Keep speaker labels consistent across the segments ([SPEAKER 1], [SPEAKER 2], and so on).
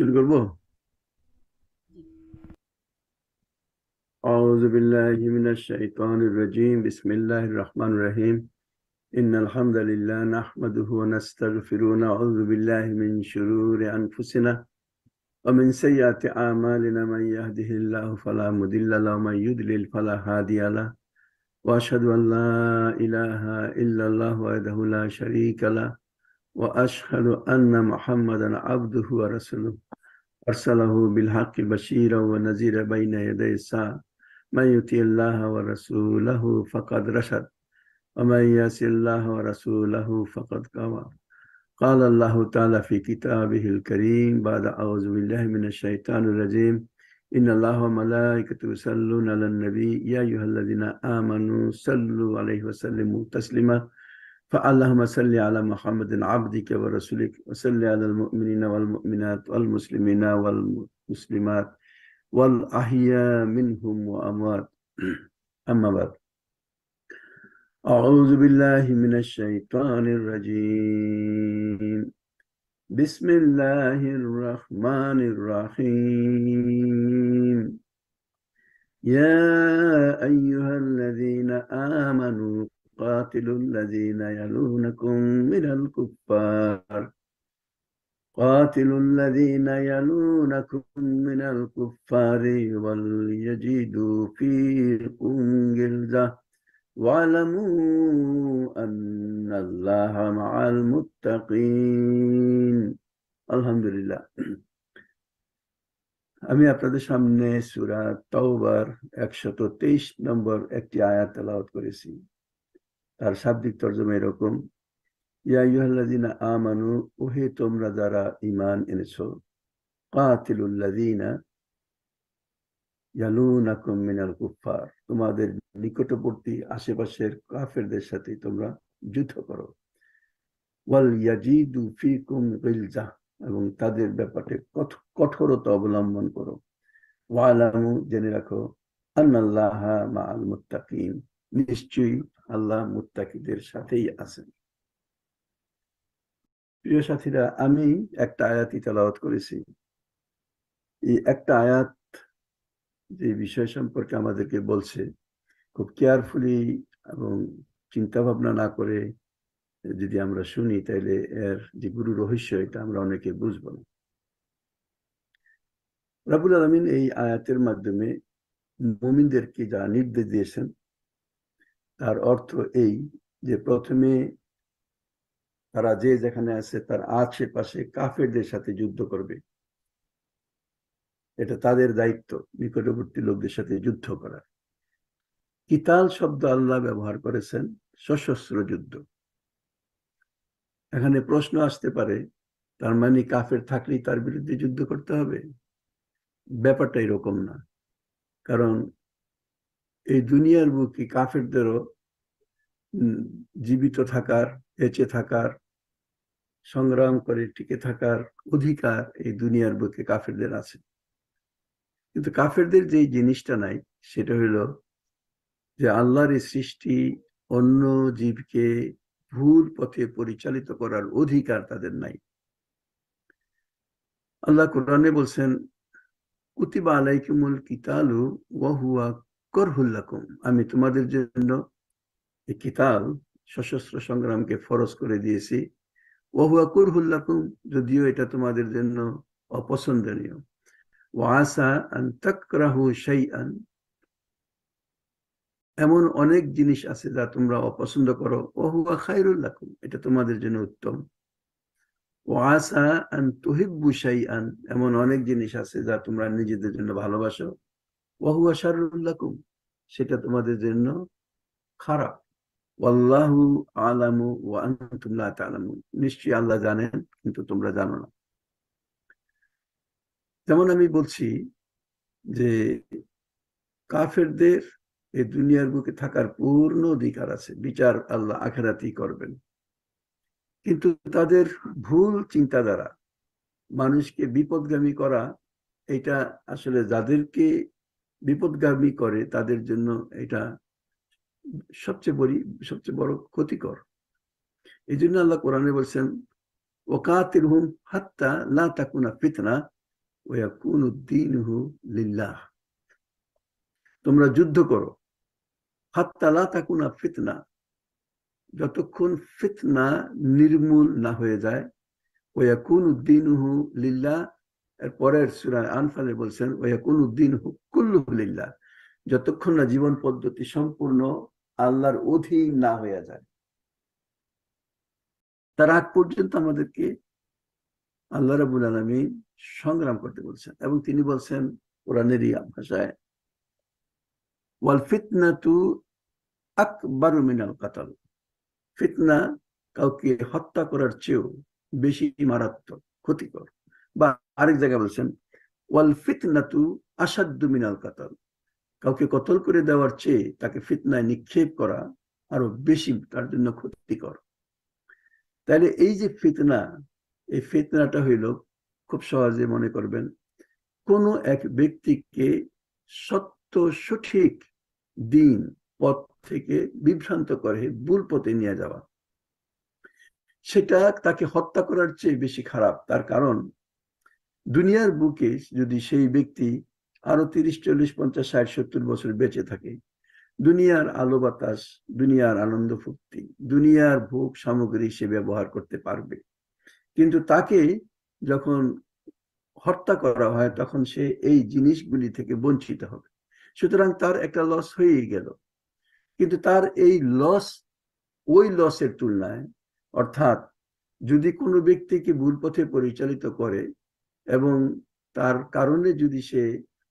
[SPEAKER 1] القلبه أعوذ بالله من الشيطان الرجيم بسم الله الرحمن الرحيم إن الحمد لله نحمده ونستغفره ونعوذ بالله من شرور أنفسنا ومن سيئات أعمالنا من يهده الله فلا مضل له ومن يضلل فلا هادي له وأشهد أن لا إله إلا الله وحده لا شريك له وأشهد أن محمدا عبده ورسوله. أرسله بالحق بشيرا ونذيرا بين يدي الساعة. من يطيع الله ورسوله فقد رشد ومن يعص الله ورسوله فقد غوى قال الله تعالى في كتابه الكريم بعد أعوذ بالله من الشيطان الرجيم. إن الله وملائكته يصلون على النبي. يا أيها الذين آمنوا صلوا عليه وسلموا تسليما. فاللهم صل على محمد عبدك ورسولك وصل على المؤمنين والمؤمنات والمسلمين والمسلمات والأحياء منهم وأموات. أما بعد. أعوذ بالله من الشيطان الرجيم. بسم الله الرحمن الرحيم. يا أيها الذين آمنوا قاتلوا الذين يلونكم من الكفار قاتلوا الذين يلونكم من الكفار وليجدوا فيكم غلظة واعلموا أن الله مع المتقين الحمد لله আমি আপনাদের সামনে সুরা তওবার একশত তেইশ নম্বর একটি আয়াত তেলাওয়াত করেছি তার শাব্দিক তর্জমা এরকম ইয়াইহাল্লাযিনা আমানু, ওহে তোমরা যারা ঈমান এনেছো কুফফার, তোমাদের নিকটবর্তী আশেপাশের কাফেরদের সাথে তোমরা যুদ্ধ করো। ওয়াল ইয়াজিদু ফিকুম গিলজা এবং তাদের ব্যাপারে কঠোরতা অবলম্বন করো। ওয়ালামু, জেনে রাখো, আন্নাল্লাহ মা আল নিশ্চয়ই আল্লাহ মুত্তাকিদের সাথেই আছেন। প্রিয় সাথীরা, আমি একটা আয়াতই তেলাওয়াত করেছি। এই একটা আয়াত যে বিষয় সম্পর্কে আমাদেরকে বলছে, খুব কেয়ারফুলি এবং চিন্তা ভাবনা না করে যদি আমরা শুনি, তাহলে এর যে গুরু রহস্য, এটা আমরা অনেকে বুঝব না। রাবুল আলমিন এই আয়াতের মাধ্যমে মুমিনদেরকে যা নির্দেশ দিয়েছেন তার অর্থ এই যে প্রথমে তারা যে যেখানে আছে, তার আশেপাশে কাফেরদের সাথে যুদ্ধ করবে। এটা তাদের দায়িত্ব, নিকটবর্তী লোকদের সাথে যুদ্ধ করা। কিতাল শব্দ আল্লাহ ব্যবহার করেছেন, সশস্ত্র যুদ্ধ। এখানে প্রশ্ন আসতে পারে, তার মানে কাফের থাকলেই তার বিরুদ্ধে যুদ্ধ করতে হবে? ব্যাপারটা এরকম না। কারণ এই দুনিয়ার বুকে কাফেরদেরও জীবিত থাকার, বেঁচে থাকার, সংগ্রাম করে টিকে থাকার অধিকার এই দুনিয়ার বুকে কাফেরদের আছে। কিন্তু কাফেরদের যে জিনিসটা নাই, সেটা হইল যে আল্লাহর এই সৃষ্টি অন্য জীবকে ভুল পথে পরিচালিত করার অধিকার তাদের নাই। আল্লাহ কোরআনে বলছেন, কুতিবা আলাইকুমুল কিতালু ওয়াহুয়া করহুল্লাকুম আমি তোমাদের জন্য কিতাল সশস্ত্র সংগ্রামকে ফরজ করে দিয়েছি। ওহুয়া কুরহুল্লাকুম যদিও এটা তোমাদের জন্য অপছন্দনীয়। ওয়াসা আন তাকরাহু শাইআন। এমন অনেক জিনিস আছে যা তোমরা অপছন্দ করো। ওহুয়া খাইরুল্লাকুম এটা তোমাদের জন্য উত্তম। ওয়াসা আন তুহিব্বু শাইআন, এমন অনেক জিনিস আছে যা তোমরা নিজেদের জন্য ভালোবাসো। সেটা তোমাদের জন্য খারাপ। ওয়াল্লাহু আলামু ওয়া আনতুম লা নিশ্চয়ই আল্লাহ জানেন, কিন্তু তোমরা জানো না। যেমন আমি বলছি যে কাফেরদের এই দুনিয়ার বুকে থাকার পূর্ণ অধিকার আছে, বিচার আল্লাহ আখেরাতেই করবেন। কিন্তু তাদের ভুল চিন্তাধারা, মানুষকে বিপদগামী করা, এটা আসলে যাদেরকে বিপদগামী করে, তাদের জন্য এটা সবচেয়ে বড় সবচেয়ে বড় ক্ষতিকর। এই জন্য আল্লাহ কোরআনে বলছেন ওকাতির হুম হাত্তা লা তাকুনা ফিতনা ওয়াকুন উদ্দিনহু লিল্লাহ। তোমরা যুদ্ধ করো। হাত্তালা তাকুনা ফিতনা। যতক্ষণ ফিতনা নির্মূল না হয়ে যায় ওয়াকুন উদ্দিনহু লিল্লাহ এর পরের সুরায় আনফালে বলছেন, ওয়াকুন উদ্দিনহু কুল্লুহু যতক্ষণ না জীবন পদ্ধতি সম্পূর্ণ আল্লাহর অধীন না হয়ে যায়। তার আগ পর্যন্ত আমাদেরকে আল্লাহ রাবুল আলমী সংগ্রাম করতে বলছেন এবং তিনি বলছেন কোরআনেরই ভাষায় ওয়াল ফিতনা তু আকবর মিনাল কাতাল। ফিতনা কাউকে হত্যা করার চেয়েও বেশি মারাত্মক, ক্ষতিকর। বা আরেক জায়গায় বলছেন, ওয়াল ফিতনা তু আসাদ্দু মিনাল কাতাল। কাউকে কতল করে দেওয়ার চেয়ে তাকে ফিতনায় নিক্ষেপ করা আরও বেশি তার জন্য ক্ষতিকর। তাহলে এই যে ফিতনা, এই ফিতনাটা হইল, খুব সহজে মনে করবেন, কোনো এক ব্যক্তিকে সত্য সঠিক দিন, পথ থেকে বিভ্রান্ত করে, ভুল পথে নিয়ে যাওয়া, সেটা তাকে হত্যা করার চেয়ে বেশি খারাপ। তার কারণ দুনিয়ার বুকে যদি সেই ব্যক্তি আরও তিরিশ, চল্লিশ, পঞ্চাশ, ষাট, সত্তর বছর বেঁচে থাকে, দুনিয়ার আলো বাতাস, দুনিয়ার আনন্দ ফুক্তি দুনিয়ার ভোগ সামগ্রী সে ব্যবহার করতে পারবে। কিন্তু তাকে যখন হত্যা করা হয়, তখন সে এই জিনিসগুলি থেকে বঞ্চিত হবে। সুতরাং তার একটা লস হয়েই গেল। কিন্তু তার এই লস ওই লসের তুলনায়, অর্থাৎ যদি কোনো ব্যক্তিকে ভুল পথে পরিচালিত করে এবং তার কারণে যদি সে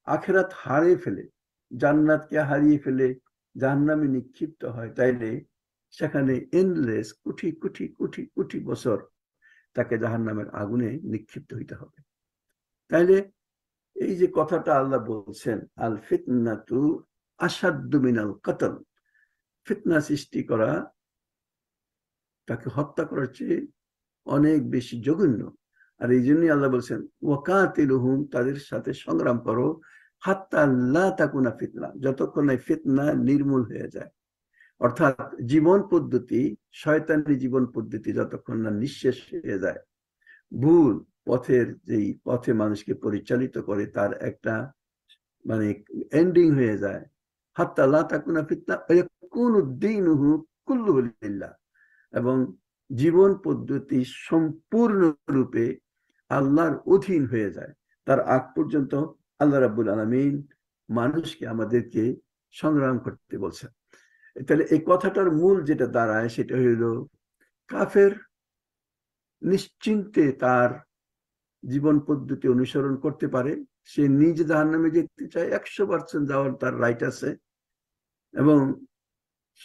[SPEAKER 1] আখেরাত হারিয়ে ফেলে, জান্নাতকে হারিয়ে ফেলে, জাহান্নামে নিক্ষিপ্ত হয়, তাইলে সেখানে এনলেস কোটি কোটি কোটি কোটি বছর তাকে জাহান্নামের আগুনে নিক্ষিপ্ত হইতে হবে। তাইলে এই যে কথাটা আল্লাহ বলছেন, আল ফিতনাতু আসাদ্দ মিনাল কতল। ফিতনা সৃষ্টি করা, তাকে হত্যা করার চেয়ে অনেক বেশি জঘন্য। আর এই জন্যই আল্লাহ বলছেন, ওয়াকাতিলুহুম, তাদের সাথে সংগ্রাম করো ফিতনা যতক্ষণ না ফিতনা নির্মূল হয়ে যায়। অর্থাৎ জীবন পদ্ধতি, শয়তানি জীবন পদ্ধতি যতক্ষণ না নিঃশেষ হয়ে যায়। ভুল পথের যেই পথে মানুষকে পরিচালিত করে, তার একটা মানে এন্ডিং হয়ে যায়। হাত্তা আল্লাহ তাকুনা ফিতনা কোন উদ্দিন এবং জীবন পদ্ধতি সম্পূর্ণরূপে আল্লাহর অধীন হয়ে যায়। তার আগ পর্যন্ত আল্লাহ রাবুল আলমিন মানুষকে আমাদেরকে সংগ্রাম করতে বলছেন। তাহলে এই কথাটার মূল যেটা দাঁড়ায় সেটা হইল কাফের নিশ্চিন্তে তার জীবন পদ্ধতি অনুসরণ করতে পারে। সে নিজে জাহার নামে যেতে চায়, একশো পার্সেন্ট যাওয়ার তার রাইট আছে এবং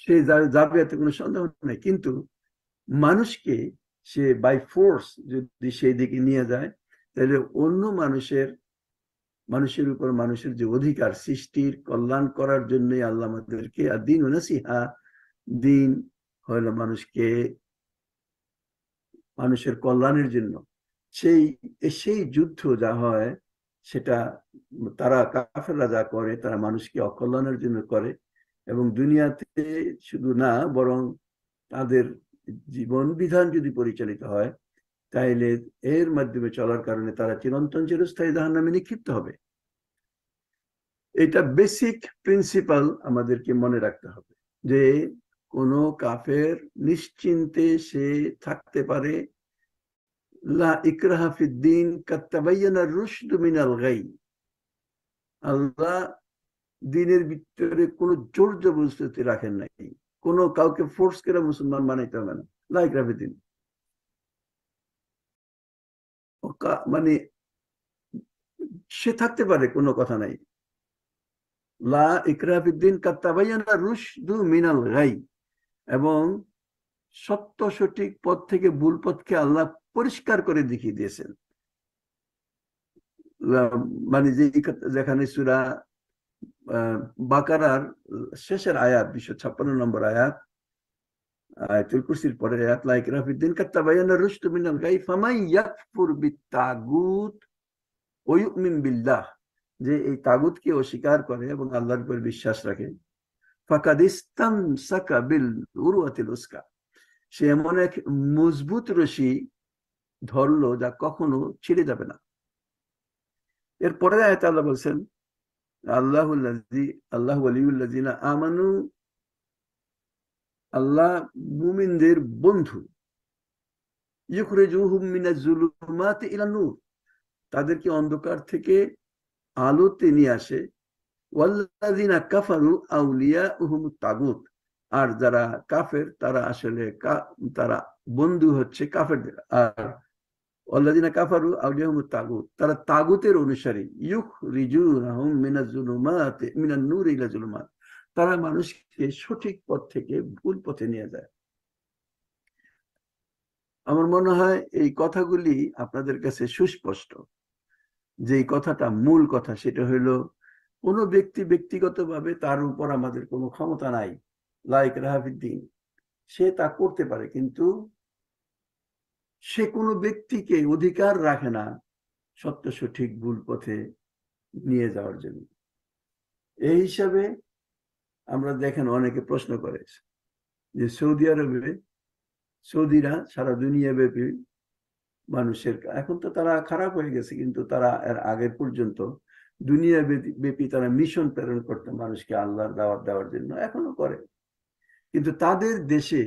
[SPEAKER 1] সে যাবে এতে কোনো সন্দেহ নেই। কিন্তু মানুষকে সে বাই ফোর্স যদি সেই দিকে নিয়ে যায়, তাহলে অন্য মানুষের মানুষের উপর মানুষের যে অধিকার সৃষ্টির, কল্যাণ করার জন্যই আল্লাহ আমাদেরকে আর দিন নাসিহা, দিন হলো মানুষকে, মানুষের কল্যাণের জন্য। সেই সেই যুদ্ধ যা হয়, সেটা তারা কাফেররা যা করে, তারা মানুষকে অকল্যাণের জন্য করে এবং দুনিয়াতে শুধু না, বরং তাদের জীবন বিধান যদি পরিচালিত হয়, তাইলে এর মাধ্যমে চলার কারণে তারা চিরন্তন চিরস্থায়ী জাহান নামে নিক্ষিপ্ত হবে। এটা বেসিক প্রিন্সিপাল আমাদেরকে মনে রাখতে হবে যে কোন কাফের নিশ্চিন্তে সে থাকতে পারে। আল্লাহ দিনের ভিতরে কোনো জোর জবরদস্তি রাখেন নাই। কোনো কাউকে ফোর্স করে মুসলমান বানাইতে হবে না। লাইক রাফিদ্দিন মানে সে থাকতে পারে, কোনো কথা নাই। এবং সত্য সঠিক পথ থেকে ভুল পথকে আল্লাহ পরিষ্কার করে দেখিয়ে দিয়েছেন। মানে যে যেখানে সুরা বাকারার শেষের আয়াত, দুইশো ছাপ্পান্ন নম্বর আয়াত যে এই তাগুতকে অস্বীকার করে এবং আল্লাহর উপর বিশ্বাস রাখে। বিল সে এমন এক মজবুত রশি ধরলো যা কখনো ছিঁড়ে যাবে না। এরপরে আয়াতে আল্লাহ বলছেন আল্লাহ আল্লাহ আমানু, আল্লাহ মুমিনদের বন্ধু। তাদেরকে অন্ধকার থেকে আলোতে নিয়ে আসে। ওয়াল্লাযিনা কাফারু আউলিয়া উহুম তাগুত। আর যারা কাফের, তারা আসলে তারা বন্ধু হচ্ছে কাফেরদের। আর ওয়াল্লাযিনা কাফারু তাগুত তারা তাগুতের অনুসারী মিনান নূর তারা মানুষকে সঠিক পথ থেকে ভুল পথে নিয়ে যায়। আমার মনে হয় এই কথাগুলি আপনাদের কাছে সুস্পষ্ট। যে কথাটা মূল কথা, সেটা হইল কোনো ব্যক্তি ব্যক্তিগতভাবে তার উপর আমাদের কোনো ক্ষমতা নাই। লাইক রাহাবিদ্দিন সে তা করতে পারে, কিন্তু সে কোনো ব্যক্তিকে অধিকার রাখে না সত্য সঠিক ভুল পথে নিয়ে যাওয়ার জন্য। এই হিসাবে আমরা দেখেন অনেকে প্রশ্ন করে যে সৌদি আরবে সৌদিরা সারা দুনিয়া ব্যাপী মানুষের, এখন তো তারা খারাপ হয়ে গেছে, কিন্তু তারা এর আগের পর্যন্ত দুনিয়া ব্যাপী তারা মিশন প্রেরণ করতো মানুষকে আল্লাহর দাওয়াত দেওয়ার জন্য, এখনও করে। কিন্তু তাদের দেশে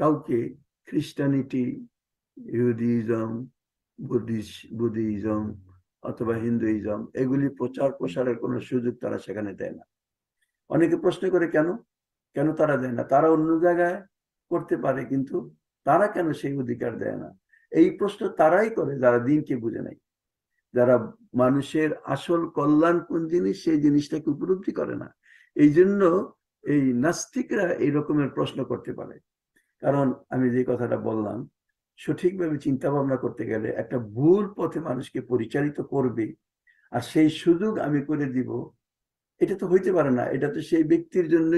[SPEAKER 1] কাউকে খ্রিস্টানিটি ইহুদিজম বুদ্ধিজম অথবা হিন্দুইজম, এগুলি প্রচার প্রসারের কোনো সুযোগ তারা সেখানে দেয় না। অনেকে প্রশ্ন করে কেন? কেন তারা দেয় না? তারা অন্য জায়গায় করতে পারে, কিন্তু তারা কেন সেই অধিকার দেয় না? এই প্রশ্ন তারাই করে, যারা দিনকে বুঝে নাই যারা মানুষের আসল কল্যাণ কোন জিনিস, সেই জিনিসটাকে উপলব্ধি করে না। এই জন্য এই নাস্তিকরা এই রকমের প্রশ্ন করতে পারে। কারণ আমি যে কথাটা বললাম সঠিকভাবে চিন্তা ভাবনা করতে গেলে একটা ভুল পথে মানুষকে পরিচালিত করবে আর সেই সুযোগ আমি করে দিব, এটা তো হইতে পারে না। এটা তো সেই ব্যক্তির জন্য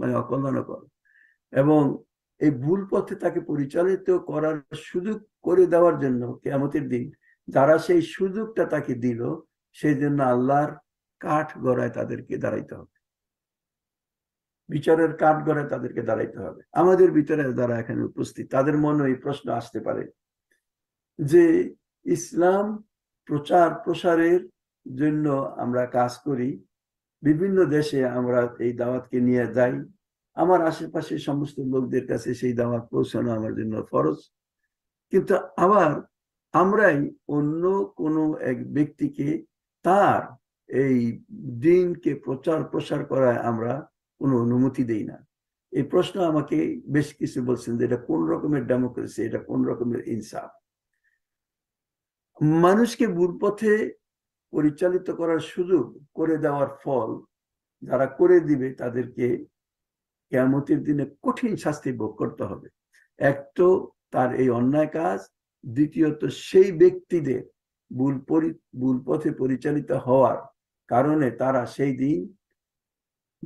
[SPEAKER 1] মানে অকল্যাণকর। এবং এই ভুল পথে তাকে পরিচালিত করার সুযোগ করে দেওয়ার জন্য কেমতের দিন যারা সেই সুযোগটা তাকে দিল, সেই জন্য আল্লাহর কাঠ গড়ায় তাদেরকে দাঁড়াইতে হবে। বিচারের কাঠ গড়ায় তাদেরকে দাঁড়াইতে হবে। আমাদের ভিতরে যারা এখানে উপস্থিত, তাদের মনে এই প্রশ্ন আসতে পারে যে ইসলাম প্রচার প্রসারের জন্য আমরা কাজ করি, বিভিন্ন দেশে আমরা এই দাওয়াতকে নিয়ে যাই, আমার আশেপাশে সমস্ত লোকদের কাছে সেই দাওয়াত পৌঁছানো আমার জন্য ফরজ। কিন্তু আবার আমরাই অন্য কোনো এক ব্যক্তিকে তার এই দিনকে প্রচার প্রসার করায় আমরা কোনো অনুমতি দেই না। এই প্রশ্ন আমাকে বেশ কিছু বলছেন যে এটা কোন রকমের ডেমোক্রেসি এটা কোন রকমের ইনসাফ? মানুষকে ভুল পথে পরিচালিত করার সুযোগ করে দেওয়ার ফল যারা করে দিবে তাদেরকে কেমতের দিনে কঠিন শাস্তি ভোগ করতে হবে। এক তো তার এই অন্যায় কাজ, দ্বিতীয়ত সেই ব্যক্তিদের ভুল পরি, ভুল পথে পরিচালিত হওয়ার কারণে তারা সেই দিন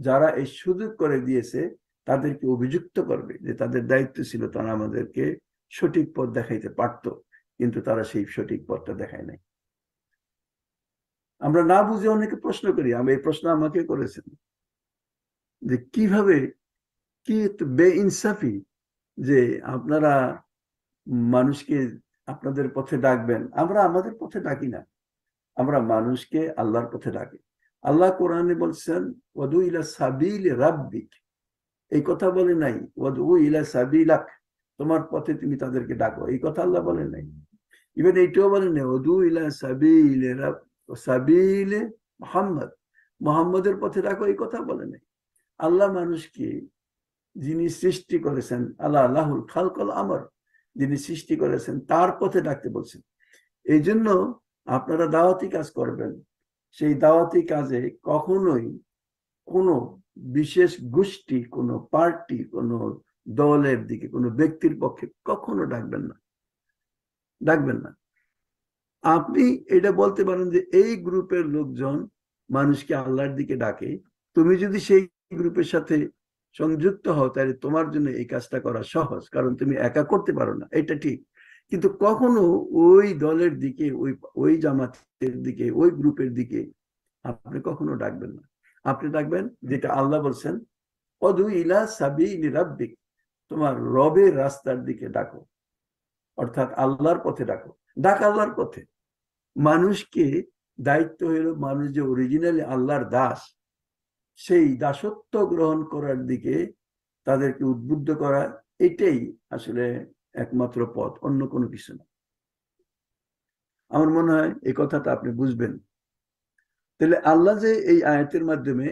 [SPEAKER 1] যারা এই সুযোগ করে দিয়েছে, তাদেরকে অভিযুক্ত করবে যে তাদের দায়িত্ব ছিল তারা আমাদেরকে সঠিক পথ দেখাইতে পারত, কিন্তু তারা সেই সঠিক পথটা দেখায় নাই। আমরা না বুঝে অনেকে প্রশ্ন করি, আমি এই প্রশ্ন আমাকে করেছেন। যে কীভাবে, কি বে ইনসাফি যে আপনারা মানুষকে আপনাদের পথে ডাকবেন? আমরা আমাদের পথে ডাকি না। আমরা মানুষকে আল্লাহর পথে ডাকি। আল্লাহ কোরআনে বলছেন ওদু ইলা সাবিল রাব্বিক। এই কথা বলে নাই ওদু ইলা সাবিলাক। তোমার পথে তুমি তাদেরকে ডাকো। এই কথা আল্লাহ বলে নাই। ইভেন এইটাও বলে নাই ওদু ইলা সাবিল সাবিল মোহাম্মদ। মোহাম্মদের পথে ডাকো, এই কথা বলে নাই। আল্লাহ মানুষকে যিনি সৃষ্টি করেছেন, আল্লাহ আল্লাহুল খালকল আমর, যিনি সৃষ্টি করেছেন, তার পথে ডাকতে বলছেন। এই জন্য আপনারা দাওয়াতি কাজ করবেন। সেই দাওয়াতি কাজে কখনোই কোনো বিশেষ গোষ্ঠী, কোনো পার্টি, কোনো দলের দিকে, কোনো ব্যক্তির পক্ষে কখনো ডাকবেন না। ডাকবেন না। আপনি এটা বলতে পারেন যে এই গ্রুপের লোকজন মানুষকে আল্লাহর দিকে ডাকে। তুমি যদি সেই গ্রুপের সাথে সংযুক্ত হও, তাহলে তোমার জন্য এই কাজটা করা সহজ, কারণ তুমি একা করতে পারো না। এটা ঠিক। কিন্তু কখনো ওই দলের দিকে, ওই ওই জামাতের দিকে, ওই গ্রুপের দিকে আপনি কখনো ডাকবেন না। আপনি ডাকবেন, যেটা আল্লাহ বলছেন, অদু ইলা সাবি রাব্বিক তোমার রবের রাস্তার দিকে ডাকো। অর্থাৎ আল্লাহর পথে ডাকো। ডাক আল্লাহর পথে। মানুষকে দায়িত্ব হলো মানুষ যে অরিজিনালি আল্লাহর দাস, সেই দাসত্ব গ্রহণ করার দিকে তাদেরকে উদ্বুদ্ধ করা, এটাই আসলে একমাত্র পথ, অন্য কোনো কিছু না। আমার মনে হয় এই কথাটা আপনি বুঝবেন। তাহলে আল্লাহ যে এই আয়াতের মাধ্যমে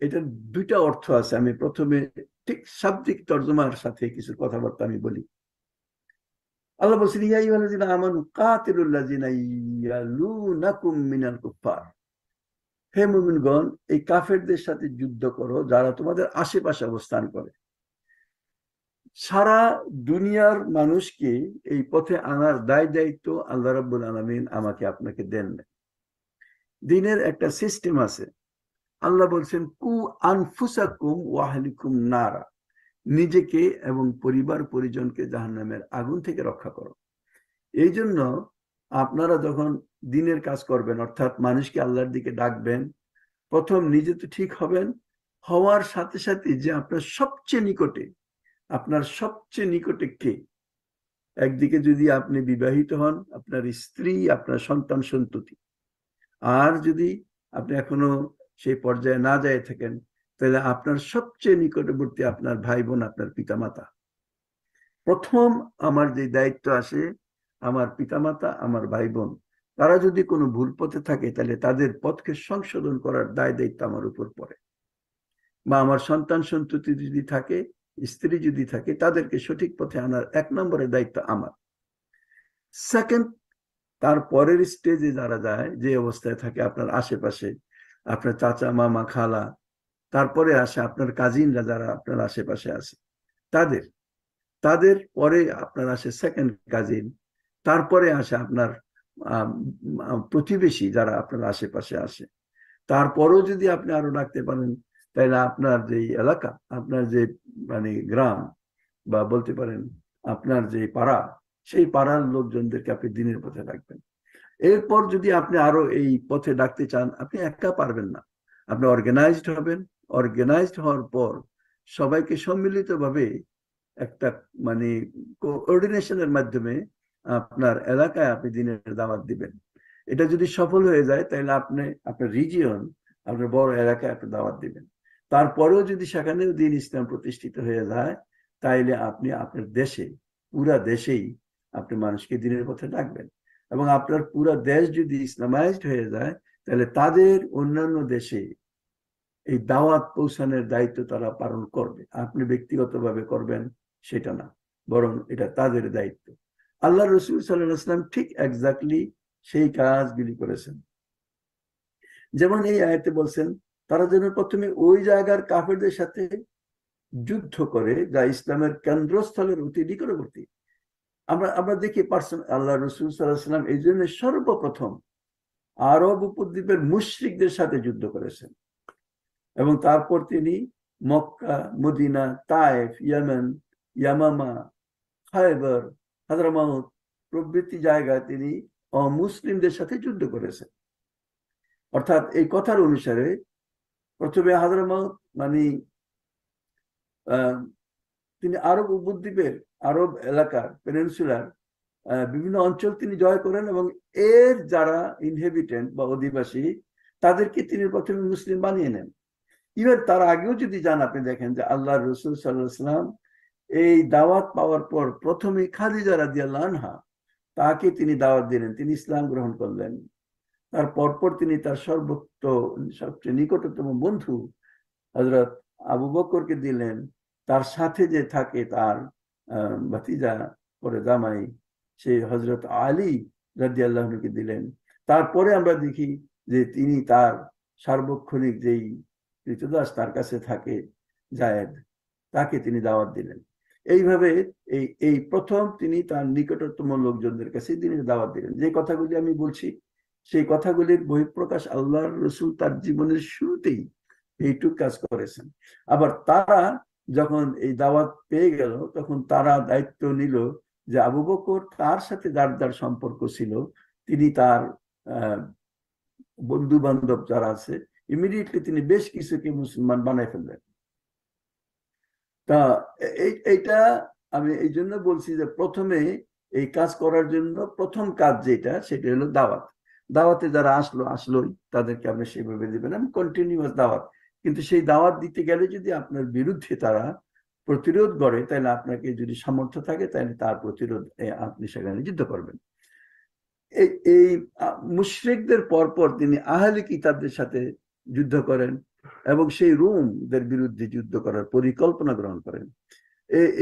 [SPEAKER 1] এটার দুইটা অর্থ আছে, আমি প্রথমে ঠিক শাব্দিক তর্জমার সাথে কিছু কথাবার্তা আমি বলি। আল্লাহ বলছেন ইয়াই আল্লাযিনা আমানু কাতিলুল্লাযিনা ইয়ালুনাকুম মিনাল কুফফার। হে মুমিনগণ, এই কাফেরদের সাথে যুদ্ধ করো যারা তোমাদের আশেপাশে অবস্থান করে। সারা দুনিয়ার মানুষকে এই পথে আনার দায় দায়িত্ব আল্লাহ রাব্বুল আলামিন আমাকে আপনাকে দেন দিনের একটা সিস্টেম আছে। আল্লাহ বলছেন, কু আনফুসাকুম ওয়াহলিকুম নারা নিজেকে এবং পরিবার পরিজনকে জাহান্নামের আগুন থেকে রক্ষা করো। এই জন্য আপনারা যখন দিনের কাজ করবেন, অর্থাৎ মানুষকে আল্লাহর দিকে ডাকবেন, প্রথম নিজে তো ঠিক হবেন, হওয়ার সাথে সাথে যে আপনার সবচেয়ে নিকটে আপনার সবচেয়ে নিকটে কে? একদিকে যদি আপনি বিবাহিত হন, আপনার স্ত্রী, আপনার সন্তান সন্ততি। আর যদি আপনি এখনও সেই পর্যায়ে না যায় থাকেন, তাহলে আপনার সবচেয়ে নিকটবর্তী আপনার ভাই বোন আপনার পিতামাতা। প্রথম আমার যে দায়িত্ব আসে, আমার পিতামাতা, আমার ভাই বোন তারা যদি কোনো ভুল পথে থাকে, তাহলে তাদের পথকে সংশোধন করার দায় দায়িত্ব আমার উপর পড়ে। বা আমার সন্তান সন্ততি যদি থাকে স্ত্রী যদি থাকে, তাদেরকে সঠিক পথে আনার এক নম্বরের দায়িত্ব আমার। সেকেন্ড তার পরের স্টেজে যারা যায়, যে অবস্থায় থাকে আপনার আশেপাশে, আপনার চাচা, মামা, খালা, তারপরে আসে আপনার কাজিনরা যারা আপনার আশেপাশে আছে, তাদের। তাদের পরে আপনার আসে সেকেন্ড কাজিন তারপরে আসে আপনার প্রতিবেশী যারা আপনার আশেপাশে আসে। তারপরেও যদি আপনি আরও রাখতে পারেন তাহলে আপনার যে এলাকা, আপনার যে মানে গ্রাম বা বলতে পারেন আপনার যে পাড়া, সেই পাড়ার লোকজনদেরকে আপনি দিনের পথে রাখবেন এরপর যদি আপনি আরও এই পথে ডাকতে চান, আপনি একা পারবেন না। আপনি অর্গানাইজড হবেন। অর্গানাইজড হওয়ার পর সবাইকে সম্মিলিতভাবে একটা মানে কোঅর্ডিনেশনের মাধ্যমে আপনার এলাকায় আপনি দিনের দাওয়াত দিবেন। এটা যদি সফল হয়ে যায় তাহলে আপনি, আপনার রিজিয়ন আপনার বড় এলাকায় আপনি দাওয়াত দিবেন। তারপরেও যদি সেখানেও দিন ইসলাম প্রতিষ্ঠিত হয়ে যায়, তাইলে আপনি আপনার দেশে, পুরা দেশেই আপনি মানুষকে দিনের পথে ডাকবেন। এবং আপনার পুরা দেশ যদি ইসলামাইজড হয়ে যায় তাহলে তাদের অন্যান্য দেশে এই দাওয়াত পৌঁছানোর দায়িত্ব তারা পালন করবে। আপনি ব্যক্তিগতভাবে করবেন সেটা না, বরং এটা তাদের দায়িত্ব। আল্লাহ রসুল সাল্লাম ঠিক একজাক্টলি সেই কাজগুলি করেছেন। যেমন এই আয়তে বলছেন তারা যেন প্রথমে ওই জায়গার কাফেরদের সাথে যুদ্ধ করে, যা ইসলামের কেন্দ্রস্থলের অতি নিকটবর্তী। আমরা আমরা দেখি পার্সন, আল্লাহ রসুল সাল্লাহাম এই জন্য সর্বপ্রথম আরব উপদ্বীপের মুশ্রিকদের সাথে যুদ্ধ করেছেন। এবং তারপর তিনি Mecca, Medina, Taif, Yemen, Yamama, Khaybar Hadramaut প্রভৃতি জায়গায় তিনি অমুসলিমদের সাথে যুদ্ধ করেছেন। অর্থাৎ এই কথার অনুসারে প্রথমে হাজরামাউদ মানে তিনি আরব উপদ্বীপের আরব এলাকার পেনেন্সুলার বিভিন্ন অঞ্চল তিনি জয় করেন এবং এর যারা ইনহেবিটেন্ট বা অধিবাসী, তাদেরকে তিনি প্রথমে মুসলিম বানিয়ে নেন। ইভেন তার আগেও যদি যান, আপনি দেখেন যে আল্লাহ রসুল সাল্লাহাম এই দাওয়াত পাওয়ার পর প্রথমে খাদিজা রাজি আনহা, তাকে তিনি দাওয়াত দিলেন, তিনি ইসলাম গ্রহণ করলেন। তার পরপর তিনি তার সর্বোত্ত সবচেয়ে নিকটতম বন্ধু হজরত আবু বকরকে দিলেন। তার সাথে যে থাকে তার ভাতিজা পরে জামাই, সে হজরত আলী রাজি আল্লাহকে দিলেন। তারপরে আমরা দেখি যে তিনি তার সার্বক্ষণিক যেই কৃতদাস তার কাছে থাকে, জায়েদ, তাকে তিনি দাওয়াত দিলেন। এইভাবে এই এই প্রথম তিনি তার নিকটতম লোকজনদের কাছে তিনি দাওয়াত দিলেন। যে কথাগুলি আমি বলছি সেই কথাগুলির বহিঃপ্রকাশ আল্লাহর রসুল তার জীবনের শুরুতেই এইটুক কাজ করেছেন। আবার তারা যখন এই দাওয়াত পেয়ে গেল, তখন তারা দায়িত্ব নিল যে আবু বকর তার সাথে যার যার সম্পর্ক ছিল, তিনি তার বন্ধু বান্ধব যারা আছে, ইমিডিয়েটলি তিনি বেশ কিছুকে মুসলমান বানাই ফেললেন। তা এইটা আমি এই জন্য বলছি যে প্রথমে এই কাজ করার জন্য প্রথম কাজ যেটা, সেটা হলো দাওয়াত। দাওয়াতে যারা আসলো, আসলোই, তাদেরকে আপনি সেভাবে দেবেন। আমি কন্টিনিউয়াস দাওয়াত। কিন্তু সেই দাওয়াত দিতে গেলে যদি আপনার বিরুদ্ধে তারা প্রতিরোধ গড়ে তাহলে আপনাকে যদি সামর্থ্য থাকে, তাহলে তার প্রতিরোধ আপনি সেখানে যুদ্ধ করবেন। এই মুশরিকদের পরপর তিনি আহলে কিতাবদের সাথে যুদ্ধ করেন এবং সেই রোমদের বিরুদ্ধে যুদ্ধ করার পরিকল্পনা গ্রহণ করেন।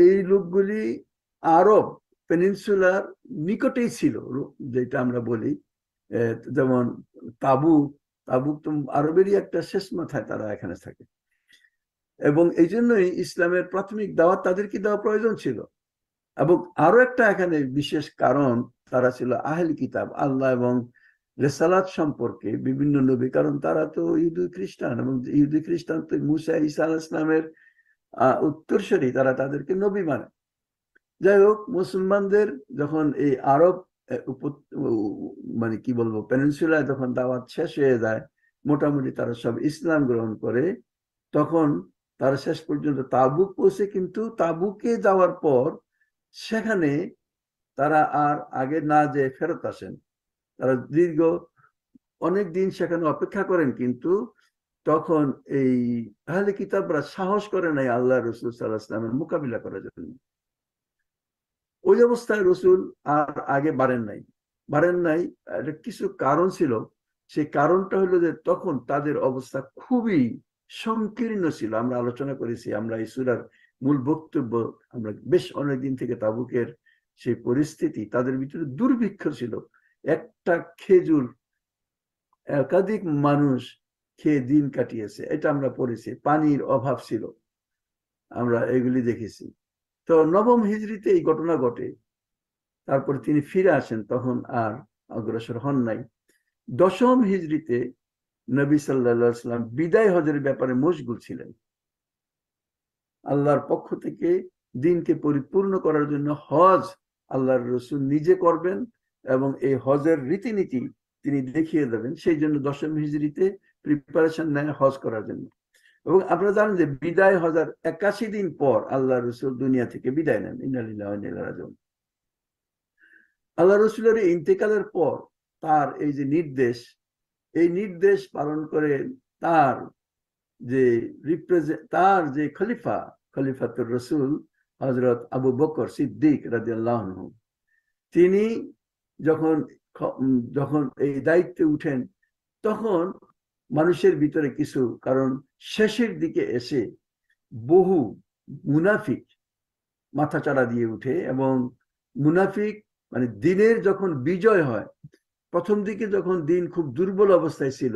[SPEAKER 1] এই লোকগুলি আরব পেনিনসুলার নিকটেই ছিল যেটা আমরা বলি যেমন তাবুক তাবুক তো আরবেরই একটা শেষ মাথায় তারা এখানে থাকে। এবং এই জন্যই ইসলামের প্রাথমিক দাওয়াত তাদেরকে দেওয়া প্রয়োজন ছিল? এবং আরও একটা এখানে বিশেষ কারণ তারা ছিল আহলি কিতাব, আল্লাহ এবং রেসালাত সম্পর্কে বিভিন্ন নবী, কারণ তারা তো ইহুদি খ্রিস্টান এবং ইহুদি খ্রিস্টান তো মুসা ইসা ইসলামের উত্তরসূরি তারা তাদেরকে নবী মানে। যাই হোক, মুসলমানদের যখন এই আরব মানে কি বলব, পেনিনসুলায় যখন দাওয়াত শেষ হয়ে যায়, মোটামুটি তারা সব ইসলাম গ্রহণ করে, তখন তারা শেষ পর্যন্ত তাবুক পৌঁছে, কিন্তু তাবুকে যাওয়ার পর সেখানে তারা আর আগে না যে ফেরত আসেন। তারা দীর্ঘ অনেক দিন সেখানে অপেক্ষা করেন, কিন্তু তখন এই আহলে কিতাবরা সাহস করে নাই আল্লাহ রসুল সাল্লাহ ইসলামের মোকাবিলা করার জন্য। ওই অবস্থায় রসুল আর আগে বাড়েন নাই। বাড়েন নাই কিছু কারণ ছিল, সেই কারণটা হলো যে তখন তাদের অবস্থা খুবই সংকীর্ণ ছিল। আমরা আলোচনা করেছি, আমরা এই সুরার মূল বক্তব্য, আমরা বেশ অনেকদিন থেকে তাবুকের সেই পরিস্থিতি তাদের ভিতরে দুর্ভিক্ষ ছিল। একটা খেজুর একাধিক মানুষ খেয়ে দিন কাটিয়েছে, এটা আমরা পড়েছি, পানির অভাব ছিল। আমরা এগুলি দেখেছি। তো নবম হিজড়িতে এই ঘটনা ঘটে। তারপর তিনি ফিরে আসেন, তখন আর অগ্রসর হন নাই। দশম হিজড়িতে নবী সাল্লা সাল্লাম বিদায় হজের ব্যাপারে মশগুল ছিলেন। আল্লাহর পক্ষ থেকে দিনকে পরিপূর্ণ করার জন্য হজ আল্লাহর রসুল নিজে করবেন এবং এই হজের রীতিনীতি তিনি দেখিয়ে দেবেন। সেই জন্য দশম হিজড়িতে প্রিপারেশন নেয় হজ করার জন্য। এবং আপনারা জানেন যে বিদায় হজার একাশি দিন পর আল্লাহ রসুল দুনিয়া থেকে বিদায় নেন ইনালিল্লাহ ওয়া ইন্না ইলাইহি রাজিউন। আল্লাহ রসুলের ইন্তেকালের পর তার এই যে নির্দেশ, এই নির্দেশ পালন করে তার যে রিপ্রেজেন্ট তার যে খলিফা, খলিফাতুর রসুল হজরত আবু বকর সিদ্দিক রাজিয়াল্লাহ তিনি যখন যখন এই দায়িত্বে উঠেন, তখন মানুষের ভিতরে কিছু, কারণ শেষের দিকে এসে বহু মুনাফিক মাথাচাড়া দিয়ে উঠে এবং মুনাফিক মানে দিনের যখন বিজয় হয়, প্রথম দিকে যখন দিন খুব দুর্বল অবস্থায় ছিল,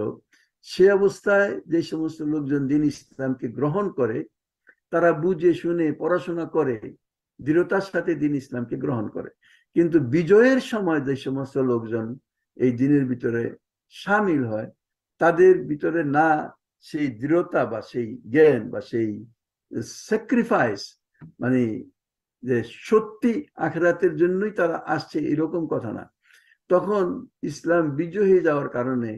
[SPEAKER 1] সে অবস্থায় যে সমস্ত লোকজন দিন ইসলামকে গ্রহণ করে, তারা বুঝে, শুনে, পড়াশোনা করে, দৃঢ়তার সাথে দিন ইসলামকে গ্রহণ করে। কিন্তু বিজয়ের সময় যে সমস্ত লোকজন এই দিনের ভিতরে সামিল হয় তাদের ভিতরে না সেই দৃঢ়তা বা সেই জ্ঞান বা সেই স্যাক্রিফাইস মানে যে সত্যি আখেরাতের জন্যই তারা আসছে, এরকম কথা না। তখন ইসলাম বিজয় হয়ে যাওয়ার কারণে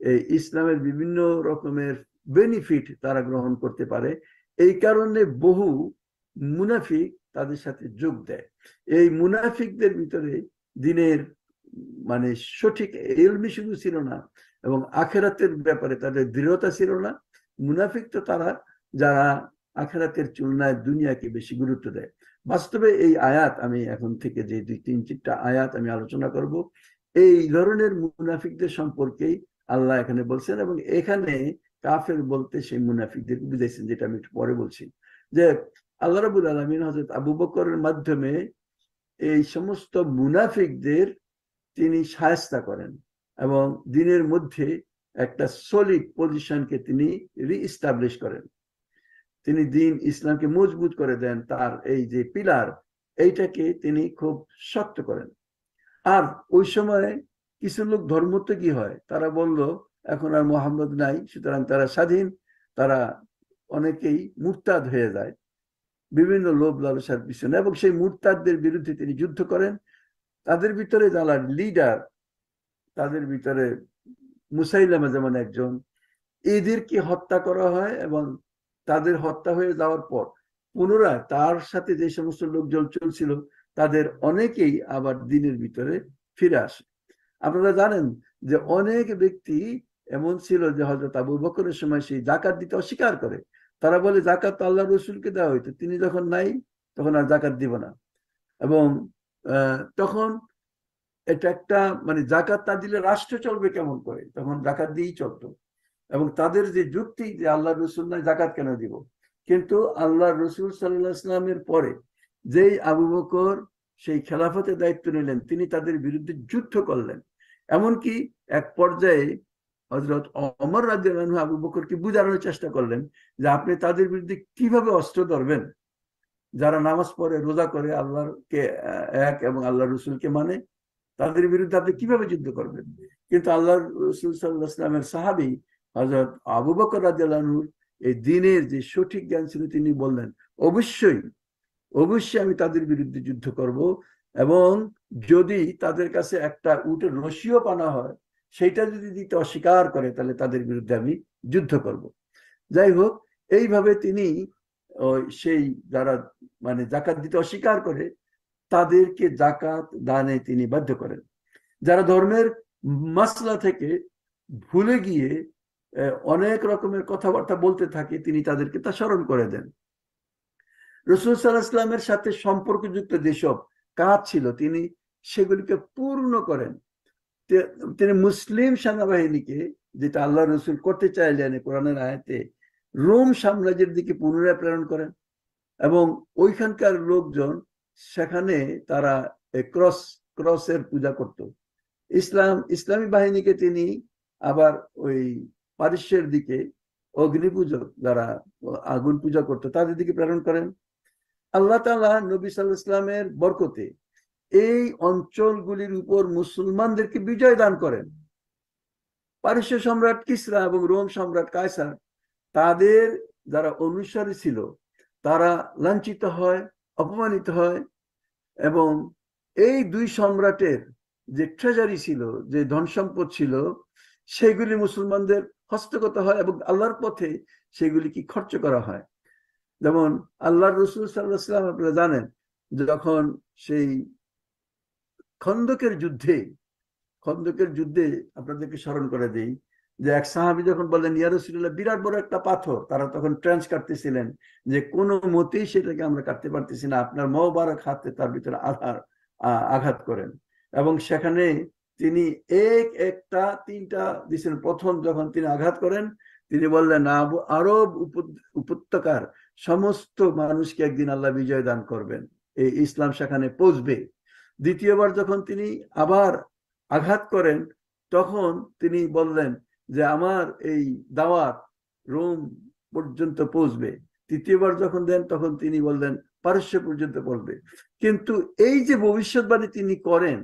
[SPEAKER 1] এই ইসলামের বিভিন্ন রকমের বেনিফিট তারা গ্রহণ করতে পারে। এই কারণে বহু মুনাফিক তাদের সাথে যোগ দেয়। এই মুনাফিকদের ভিতরে দিনের মানে সঠিক এলমি শুধু ছিল না এবং আখেরাতের ব্যাপারে তাদের দৃঢ়তা ছিল না। মুনাফিক তো তারা, যারা আখেরাতের তুলনায় দুনিয়াকে বেশি গুরুত্ব দেয়। বাস্তবে এই আয়াত, আমি এখন থেকে যে দুই তিন চারটা আয়াত আমি আলোচনা করব, এই ধরনের মুনাফিকদের সম্পর্কেই আল্লাহ এখানে বলছেন এবং এখানে কাফের বলতে সেই মুনাফিকদের বুঝাইছেন, যেটা আমি একটু পরে বলছি। যে আল্লাহ রাবুল আলমিন হজরত আবু বকরের মাধ্যমে এই সমস্ত মুনাফিকদের তিনি সায়স্তা করেন। এবং দিনের মধ্যে একটা সলিড পজিশনকে তিনি রিস্টাবলিশ করেন। তিনি দিন ইসলামকে মজবুত করে দেন তার এই যে পিলার এইটাকে তিনি খুব শক্ত করেন। আর ওই সময় কিছু লোক ধর্ম তো কি হয়? তারা বলল, এখন আর মোহাম্মদ নাই, সুতরাং তারা স্বাধীন, তারা অনেকেই মুরতাদ হয়ে যায়। বিভিন্ন লোভ লালসার পিছনে এবং সেই মুরতাদদের বিরুদ্ধে তিনি যুদ্ধ করেন। তাদের ভিতরে যারা লিডার তাদের ভিতরে মুসাইলামা যেমন একজন, এদেরকে হত্যা করা হয় এবং তাদের হত্যা হয়ে যাওয়ার পর পুনরায় তার সাথে যে সমস্ত লোকজন চলছিল, তাদের অনেকেই আবার দিনের ভিতরে ফিরে আসে। আপনারা জানেন যে অনেক ব্যক্তি এমন ছিল যে হজরত আবু বকরের সময় সেই জাকাত দিতে অস্বীকার করে। তারা বলে জাকাত তো আল্লাহ রসুলকে দেওয়া হইতো। তিনি যখন নাই, তখন আর জাকাত দিব না। এবং তখন এটা একটা মানে জাকাত না দিলে রাষ্ট্র চলবে কেমন করে? তখন জাকাত দিয়েই চলতো। এবং তাদের যে যুক্তি যে আল্লাহ রসুল নাই জাকাত কেন দিব? কিন্তু আল্লাহ রসুল সাল্লাহ পরে যেই আবু বকর সেই খেলাফতের দায়িত্ব নিলেন, তিনি তাদের বিরুদ্ধে যুদ্ধ করলেন। এমনকি এক পর্যায়ে হজরত অমর রাজ্য আবু বকরকে বুঝানোর চেষ্টা করলেন যে আপনি তাদের বিরুদ্ধে কীভাবে অস্ত্র ধরবেন? যারা নামাজ পড়ে, রোজা করে, আল্লাহকে এক এবং আল্লাহ রসুলকে মানে তাদের বিরুদ্ধে আপনি কীভাবে যুদ্ধ করবেন? কিন্তু আল্লাহ রসুল সাল্লাহ সাহাবি হজরত আবু বকর রাজুর এই দিনের যে সঠিক জ্ঞান ছিল তিনি বললেন, অবশ্যই অবশ্যই আমি তাদের বিরুদ্ধে যুদ্ধ করব এবং যদি তাদের কাছে একটা উটের রশিও পানা হয় সেইটা যদি দিতে অস্বীকার করে, তাহলে তাদের বিরুদ্ধে আমি যুদ্ধ করব। যাই হোক, এইভাবে তিনি সেই যারা মানে জাকাত দিতে অস্বীকার করে তাদেরকে জাকাত দানে তিনি বাধ্য করেন। যারা ধর্মের মাসলা থেকে ভুলে গিয়ে অনেক রকমের কথাবার্তা বলতে থাকে, তিনি তাদেরকে তা স্মরণ করে দেন। রসুল সাল্লাহ ইসলামের সাথে সম্পর্কযুক্ত যেসব কাজ ছিল, তিনি সেগুলিকে পূর্ণ করেন। তিনি মুসলিম সেনাবাহিনীকে, যেটা আল্লাহ রসুল করতে চাইলেন কোরআনের আয়াতে, রোম সাম্রাজ্যের দিকে পুনরায় প্রেরণ করেন এবং ওইখানকার লোকজন সেখানে তারা ক্রস, ক্রসের পূজা করত। ইসলাম, ইসলামী বাহিনীকে তিনি আবার ওই পারস্যের দিকে অগ্নি পুজো যারা আগুন পূজা করতো। তাদের দিকে প্রেরণ করেন। আল্লাহ তালা নবী সাল্লাহ ইসলামের বরকতে এই অঞ্চলগুলির উপর মুসলমানদেরকে বিজয় দান করেন। পারস্য সম্রাট কিসরা এবং রোম সম্রাট কায়সার, তাদের যারা অনুসারী ছিল, তারা লাঞ্ছিত হয়। অপমানিত হয় এবং এই দুই সম্রাটের যে ট্রেজারি ছিল, যে ধন সম্পদ ছিল, সেগুলি মুসলমানদের হস্তগত হয় এবং আল্লাহর পথে সেগুলি কি খরচ করা হয়। যেমন আল্লাহ রসুল সাল্লাহ সাল্লাম আপনারা জানেন, যখন সেই খন্দকের যুদ্ধে খন্দকের যুদ্ধে আপনাদেরকে স্মরণ করে দিই যে এক সাহাবি যখন বললেন ইয়ারসুল্লাহ বিরাট বড় একটা পাথর। তারা তখন ট্রেঞ্চ কাটতেছিলেন যে, কোনো মতেই সেটাকে আমরা কাটতে পারতেছি না। আপনার মহবারক হাতে তার ভিতরে আধার আঘাত করেন। এবং সেখানে তিনি এক একটা তিনটা দিয়েছেন প্রথম যখন তিনি আঘাত করেন, তিনি বললেন আরব উপত্যকার সমস্ত মানুষকে একদিন আল্লাহ বিজয় দান করবেন। এই ইসলাম সেখানে পৌঁছবে। দ্বিতীয়বার যখন তিনি আবার আঘাত করেন, তখন তিনি বললেন যে আমার এই দাওয়াত রোম পর্যন্ত পৌঁছবে। তৃতীয়বার যখন দেন, তখন তিনি বললেন, পারস্য পর্যন্ত পড়বে কিন্তু এই যে ভবিষ্যৎবাণী তিনি করেন,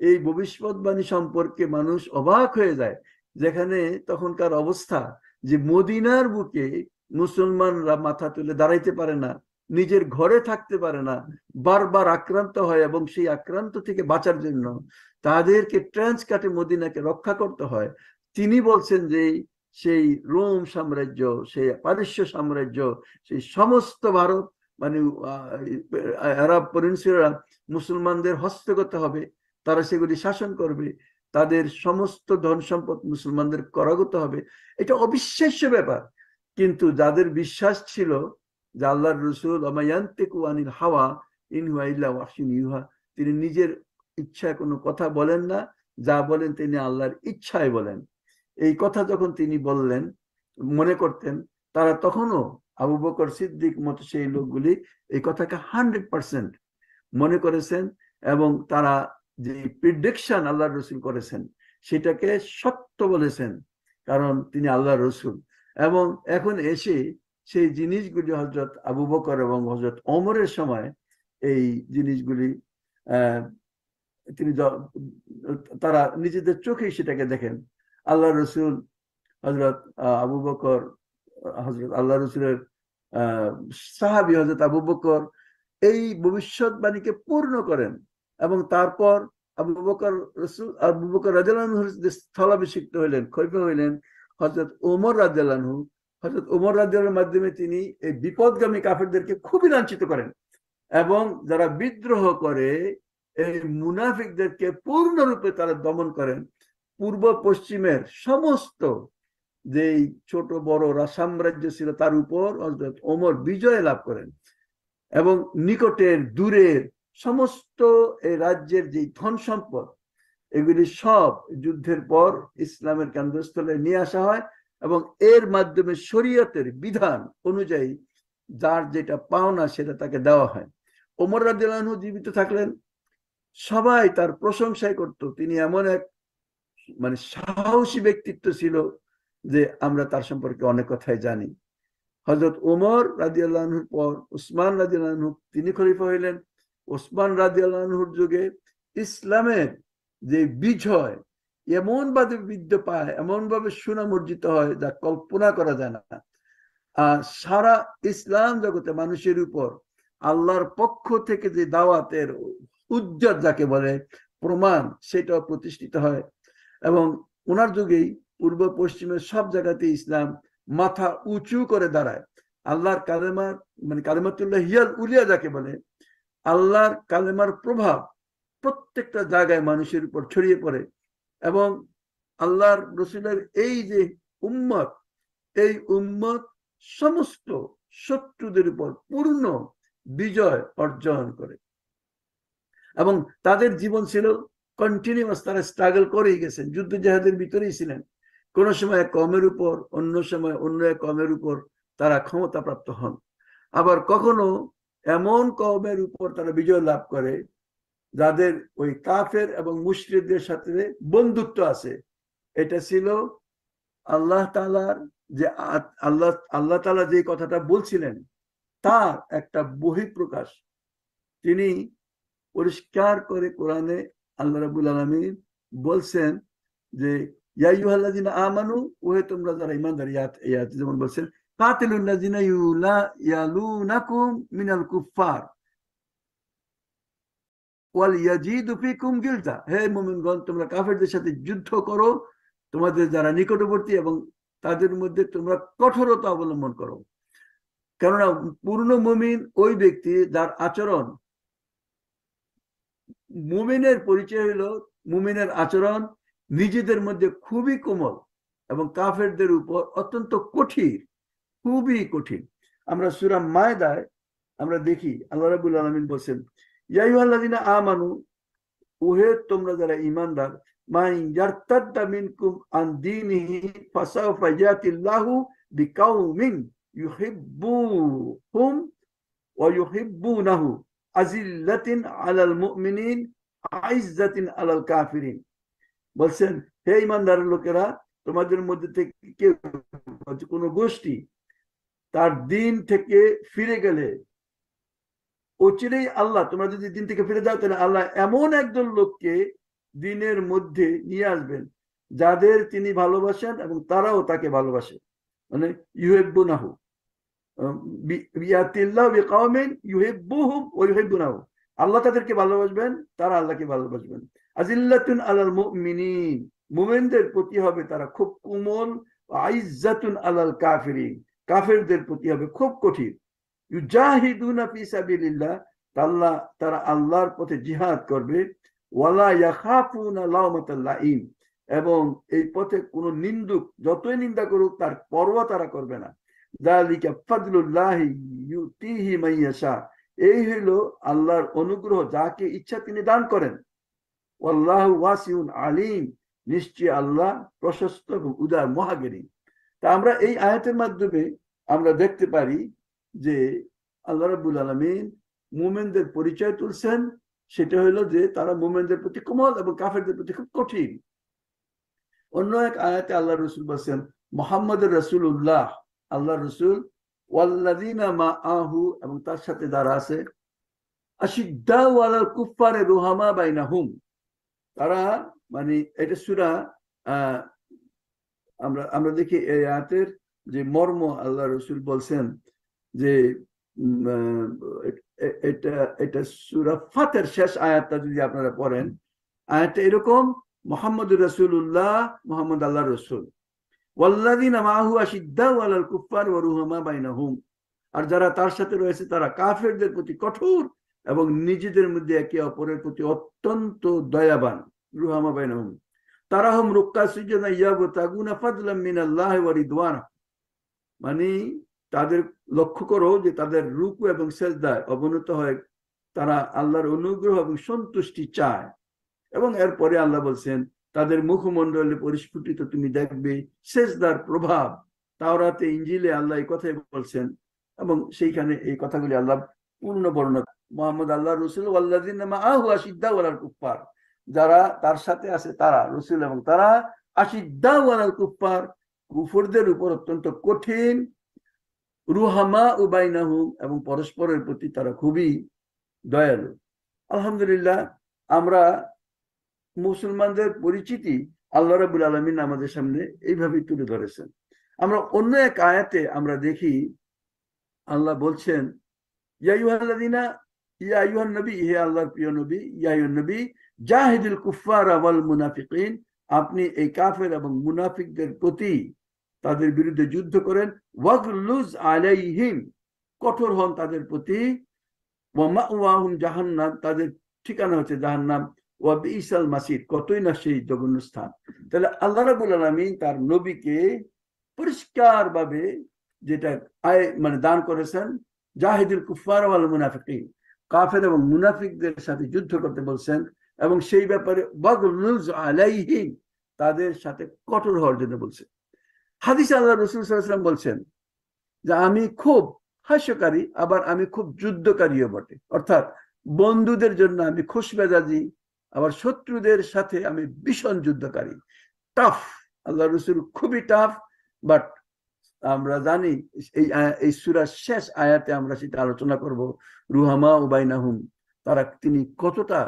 [SPEAKER 1] এই ভবিষ্যৎবাণী সম্পর্কে মানুষ অবাক হয়ে যায়। যেখানে তখনকার অবস্থা যে মদিনার বুকে মুসলমানরা মাথা তুলে দাঁড়াইতে পারে না, নিজের ঘরে থাকতে পারে না, বারবার আক্রান্ত হয় এবং সেই আক্রান্ত থেকে বাঁচার জন্য তাদেরকে ট্রান্স কাটে মদিনাকে রক্ষা করতে হয়। তিনি বলছেন যে সেই রোম সাম্রাজ্য, সেই পারস্য সাম্রাজ্য, সেই সমস্ত ভারত মানে আরব পরিনসুলা মুসলমানদের হস্তগত হবে, তারা সেগুলি শাসন করবে, তাদের সমস্ত ধন সম্পদ মুসলমানদের করাগত হবে। এটা অবিশ্বাস্য ব্যাপার। কিন্তু যাদের বিশ্বাস ছিল যে আল্লাহর রসুল আমায়ান্তেকু আনিল হাওয়া ইনহুয়া ইল্লা ওয়াহসিন ইউহা তিনি নিজের ইচ্ছায় কোনো কথা বলেন না। যা বলেন তিনি আল্লাহর ইচ্ছায় বলেন। এই কথা যখন তিনি বললেন, মনে করতেন, তারা তখনও আবু বকর সিদ্দিক মতো সেই লোকগুলি এই কথাকে হান্ড্রেড পার্সেন্ট মনে করেছেন এবং তারা যে প্রিডিকশন আল্লাহ রসুল করেছেন, সেটাকে সত্য বলেছেন, কারণ তিনি আল্লাহ রসুল। এবং এখন এসে সেই জিনিসগুলি হজরত আবু বকর এবং হজরত অমরের সময় এই জিনিসগুলি তিনি তারা নিজেদের চোখেই সেটাকে দেখেন। আল্লাহ রসুল হজরত আবু বকর হজরত আল্লাহ রসুলের সাহাবি হজরত আবু বকর এই ভবিষ্যৎবাণীকে পূর্ণ করেন এবং তারপর আবু বকর রসুল, আবু বকর রাজালানহুর স্থলাভিষিক্ত হইলেন খৈফা হইলেন হজরত ওমর রাজালানহু হজরত ওমর রাজ্যের মাধ্যমে তিনি এই বিপদগামী কাফেরদেরকে খুবই লাঞ্ছিত করেন এবং যারা বিদ্রোহ করে এই মুনাফিকদেরকে পূর্ণরূপে তারা দমন করেন। পূর্ব পশ্চিমের সমস্ত যে ছোট বড় সাম্রাজ্য ছিল তার উপর ওমর বিজয় লাভ করেন এবং নিকটের দূরের সমস্ত এই রাজ্যের যে ধন সম্পদ, এগুলি সব যুদ্ধের পর ইসলামের কেন্দ্রস্থলে নিয়ে আসা হয় এবং এর মাধ্যমে শরীয়তের বিধান অনুযায়ী যার যেটা পাওনা সেটা তাকে দেওয়া হয়। ওমর রাদিয়াল্লাহু জীবিত থাকলেন, সবাই তার প্রশংসাই করত, তিনি এমন এক মানে সাহসী ব্যক্তিত্ব ছিল যে আমরা তার সম্পর্কে অনেক কথাই জানি। হজরত ওমর রাদিয়াল্লাহুর পর, উসমান রাদিয়াল্লাহু তিনি খলিফা হইলেন। ওসমান রাদিয়াল্লাহুর যুগে ইসলামের যে বিজয় এমন ভাবে বৃদ্ধি পায় এমন ভাবে সুনামর্জিত হয় যা কল্পনা করা যায় না। আর সারা ইসলাম জগতে মানুষের উপর আল্লাহর পক্ষ থেকে যে দাওয়াতের উজ্জ্বল যাকে বলে প্রমাণ, সেটাও প্রতিষ্ঠিত হয়। এবং ওনার যুগেই পূর্ব পশ্চিমের সব জায়গাতে ইসলাম মাথা উঁচু করে দাঁড়ায়। আল্লাহর কালেমার মানে কালেমাতুল্লাহ হিয়াল উলিয়া যাকে বলে, আল্লাহর কালেমার প্রভাব প্রত্যেকটা জায়গায় মানুষের উপর ছড়িয়ে পড়ে এবং আল্লাহর রসুলের এই যে উম্মত, এই উম্মত সমস্ত শত্রুদের উপর পূর্ণ বিজয় অর্জন করে। এবং তাদের জীবন ছিল কন্টিনিউয়াস তারা স্ট্রাগল করেই গেছেন। যুদ্ধ জাহাজের ভিতরেই ছিলেন। কোন সময় কমের উপর, অন্য সময় অন্য এক কমের উপর তারা ক্ষমতা প্রাপ্ত হন। আবার কখনো এমন কমের উপর তারা বিজয় লাভ করে, যাদের ওই কাফের এবং মুশরিকদের সাথে বন্ধুত্ব আছে। এটা ছিল আল্লাহ তালার যে আল্লাহ আল্লাহ তালা যে কথাটা বলছিলেন, তার একটা বহিঃপ্রকাশ। তিনি পরিষ্কার করে কোরআনে আল্লাহ রাবুল আলমীর বলছেন যে আমানু ওহে তোমরা যারা যেমন বলছেন সাথে যুদ্ধ করো, তোমাদের যারা নিকটবর্তী এবং তাদের মধ্যে তোমরা কঠোরতা অবলম্বন করো। কেননা, পূর্ণ মুমিন ওই ব্যক্তি যার আচরণ মুমিনের পরিচয় হলো মুমিনের আচরণ নিজেদের মধ্যে খুবই কোমল এবং কাফেরদের উপর অত্যন্ত কঠিন, খুবই কঠিন। আমরা সুরা মায়দায় আমরা দেখি, আল্লাহ রাবুল আলমিন বলছেন ইয়াইহাল্লাদিনা আমানু, ওহে তোমরা যারা ইমানদার মিনকুম আজিল্লাতিন আলাল মুমিনিন আইজ্জাতিন আলাল কাফিরিন বলছেন, হে ইমানদার লোকেরা, তোমাদের মধ্যে থেকে কেউ কোন গোষ্ঠী তার দিন থেকে ফিরে গেলে অচিরেই আল্লাহ, তোমরা যদি দিন থেকে ফিরে যাও, তাহলে আল্লাহ এমন একজন লোককে দিনের মধ্যে নিয়ে আসবেন, যাদের তিনি ভালোবাসেন এবং তারাও তাকে ভালোবাসে। মানে ইউহেব্বুনাহু। বিয়াতিল্লাহ আল্লাহ তাদেরকে ভালোবাসবেন, তারা আল্লাহকে ভালোবাসবেন। আজিল্লাতুন আলাল প্রতি হবে তারা খুব কোমল, আইজ্জাতুন আলাল কাফিরিন। কাফেরদের প্রতি হবে খুব কঠিন। তারা আল্লাহর পথে জিহাদ করবে। ওয়ালা এবং এই পথে কোনো নিন্দুক, যতই নিন্দা করুক, তার পরোয়া তারা করবে না। এই হইল আল্লাহর অনুগ্রহ, যাকে ইচ্ছা তিনি দান করেন। ওয়াসিউন আলিম। নিশ্চয় আল্লাহ প্রশস্ত এবং উদার মহাগিনী তা আমরা এই আয়াতের মাধ্যমে আমরা দেখতে পারি যে আল্লাহ রাবুল আলমিন মুমেনদের পরিচয় তুলছেন। সেটা হলো যে তারা মুমেনদের প্রতি কোমল এবং কাফেরদের প্রতি খুব কঠিন। অন্য এক আয়াতে আল্লাহ রসুল বলছেন মোহাম্মদ রসুল উল্লাহ আল্লাহ রসুল ওয়াল্লাদিনা মা আহু এবং তার সাথে যারা আছে আশিদ্দা ওয়ালাল কুফারে রুহামা বাইনা হুম তারা মানে এটা সুরা আমরা আমরা দেখি এই আয়াতের যে মর্ম আল্লাহ রসুল বলছেন যে এটা এটা সুরা ফাতের শেষ আয়াতটা যদি আপনারা পড়েন, আয়াতটা এরকম মোহাম্মদ রসুল্লাহ মোহাম্মদ আল্লাহ রসুল। আর যারা তার সাথে রয়েছে, তারা কাফেরদের প্রতি কঠোর এবং নিজেদের মধ্যে একে অপরের প্রতি অত্যন্ত দয়াবান, রুহামা ওয়া মানে তাদের লক্ষ্য করো যে তাদের রুকু এবং সেজদায় অবনত হয়, তারা আল্লাহর অনুগ্রহ এবং সন্তুষ্টি চায়। এবং এরপরে আল্লাহ বলছেন তাদের মুখমণ্ডলে পরিস্ফুটিত তুমি দেখবে সেজদার প্রভাব। তাওরাতে ইঞ্জিলে আল্লাহ কথাই বলছেন এবং সেইখানে এই কথাগুলি আল্লাহ পূর্ণ বর্ণনা মোহাম্মদ আল্লাহ রসুল আল্লাহ কুফার যারা তার সাথে আছে তারা, রসুল এবং তারা আশিদ্দা ওয়ালাল কুফার কুফরদের উপর অত্যন্ত কঠিন। রুহামা উবাইনাহু এবং পরস্পরের প্রতি তারা খুবই দয়ালু। আলহামদুলিল্লাহ, আমরা মুসলমানদের পরিচিতি আল্লাহ রাবুল আলমিন আমাদের সামনে এইভাবে তুলে ধরেছেন। আমরা অন্য এক আয়াতে আমরা দেখি, আল্লাহ বলছেন ইয়াইহাল্লাদিনা ইয়া নবী হে আল্লাহর প্রিয় নবী ইয়াইউন নবী জাহিদুল কুফার আওয়াল মুনাফিকিন, আপনি এই কাফের এবং মুনাফিকদের প্রতি তাদের বিরুদ্ধে যুদ্ধ করেন, ওয়াগলুজ আলাইহিম, কঠোর হন তাদের প্রতি ওয়াহুম জাহান্নাম, তাদের ঠিকানা হচ্ছে জাহান্নাম। ওয়া বিসাল মাসিদ, কতই না সেই জঘন্য স্থান। তাহলে আল্লাহ রাবুল আলমিন তার নবীকে পরিষ্কার ভাবে যেটা আয় মানে দান করেছেন, জাহিদুল কুফার কাফের এবং মুনাফিকদের সাথে যুদ্ধ করতে বলছেন এবং সেই ব্যাপারে আলাইহিম তাদের সাথে কঠোর হওয়ার জন্য বলছেন হাদিস আল্লাহ রসুল সাল্লাম বলছেন যে আমি খুব হাস্যকারী, আবার আমি খুব যুদ্ধকারীও বটে। অর্থাৎ বন্ধুদের জন্য আমি খুশ মেজাজি আবার শত্রুদের সাথে আমি ভীষণ যুদ্ধকারী। টাফ আল্লাহ রসুল খুবই টাফ বাট আমরা জানি এই এই সুরার শেষ আয়াতে আমরা সেটা আলোচনা করব। রুহামা উবাইনাহুম তারা, তিনি কতটা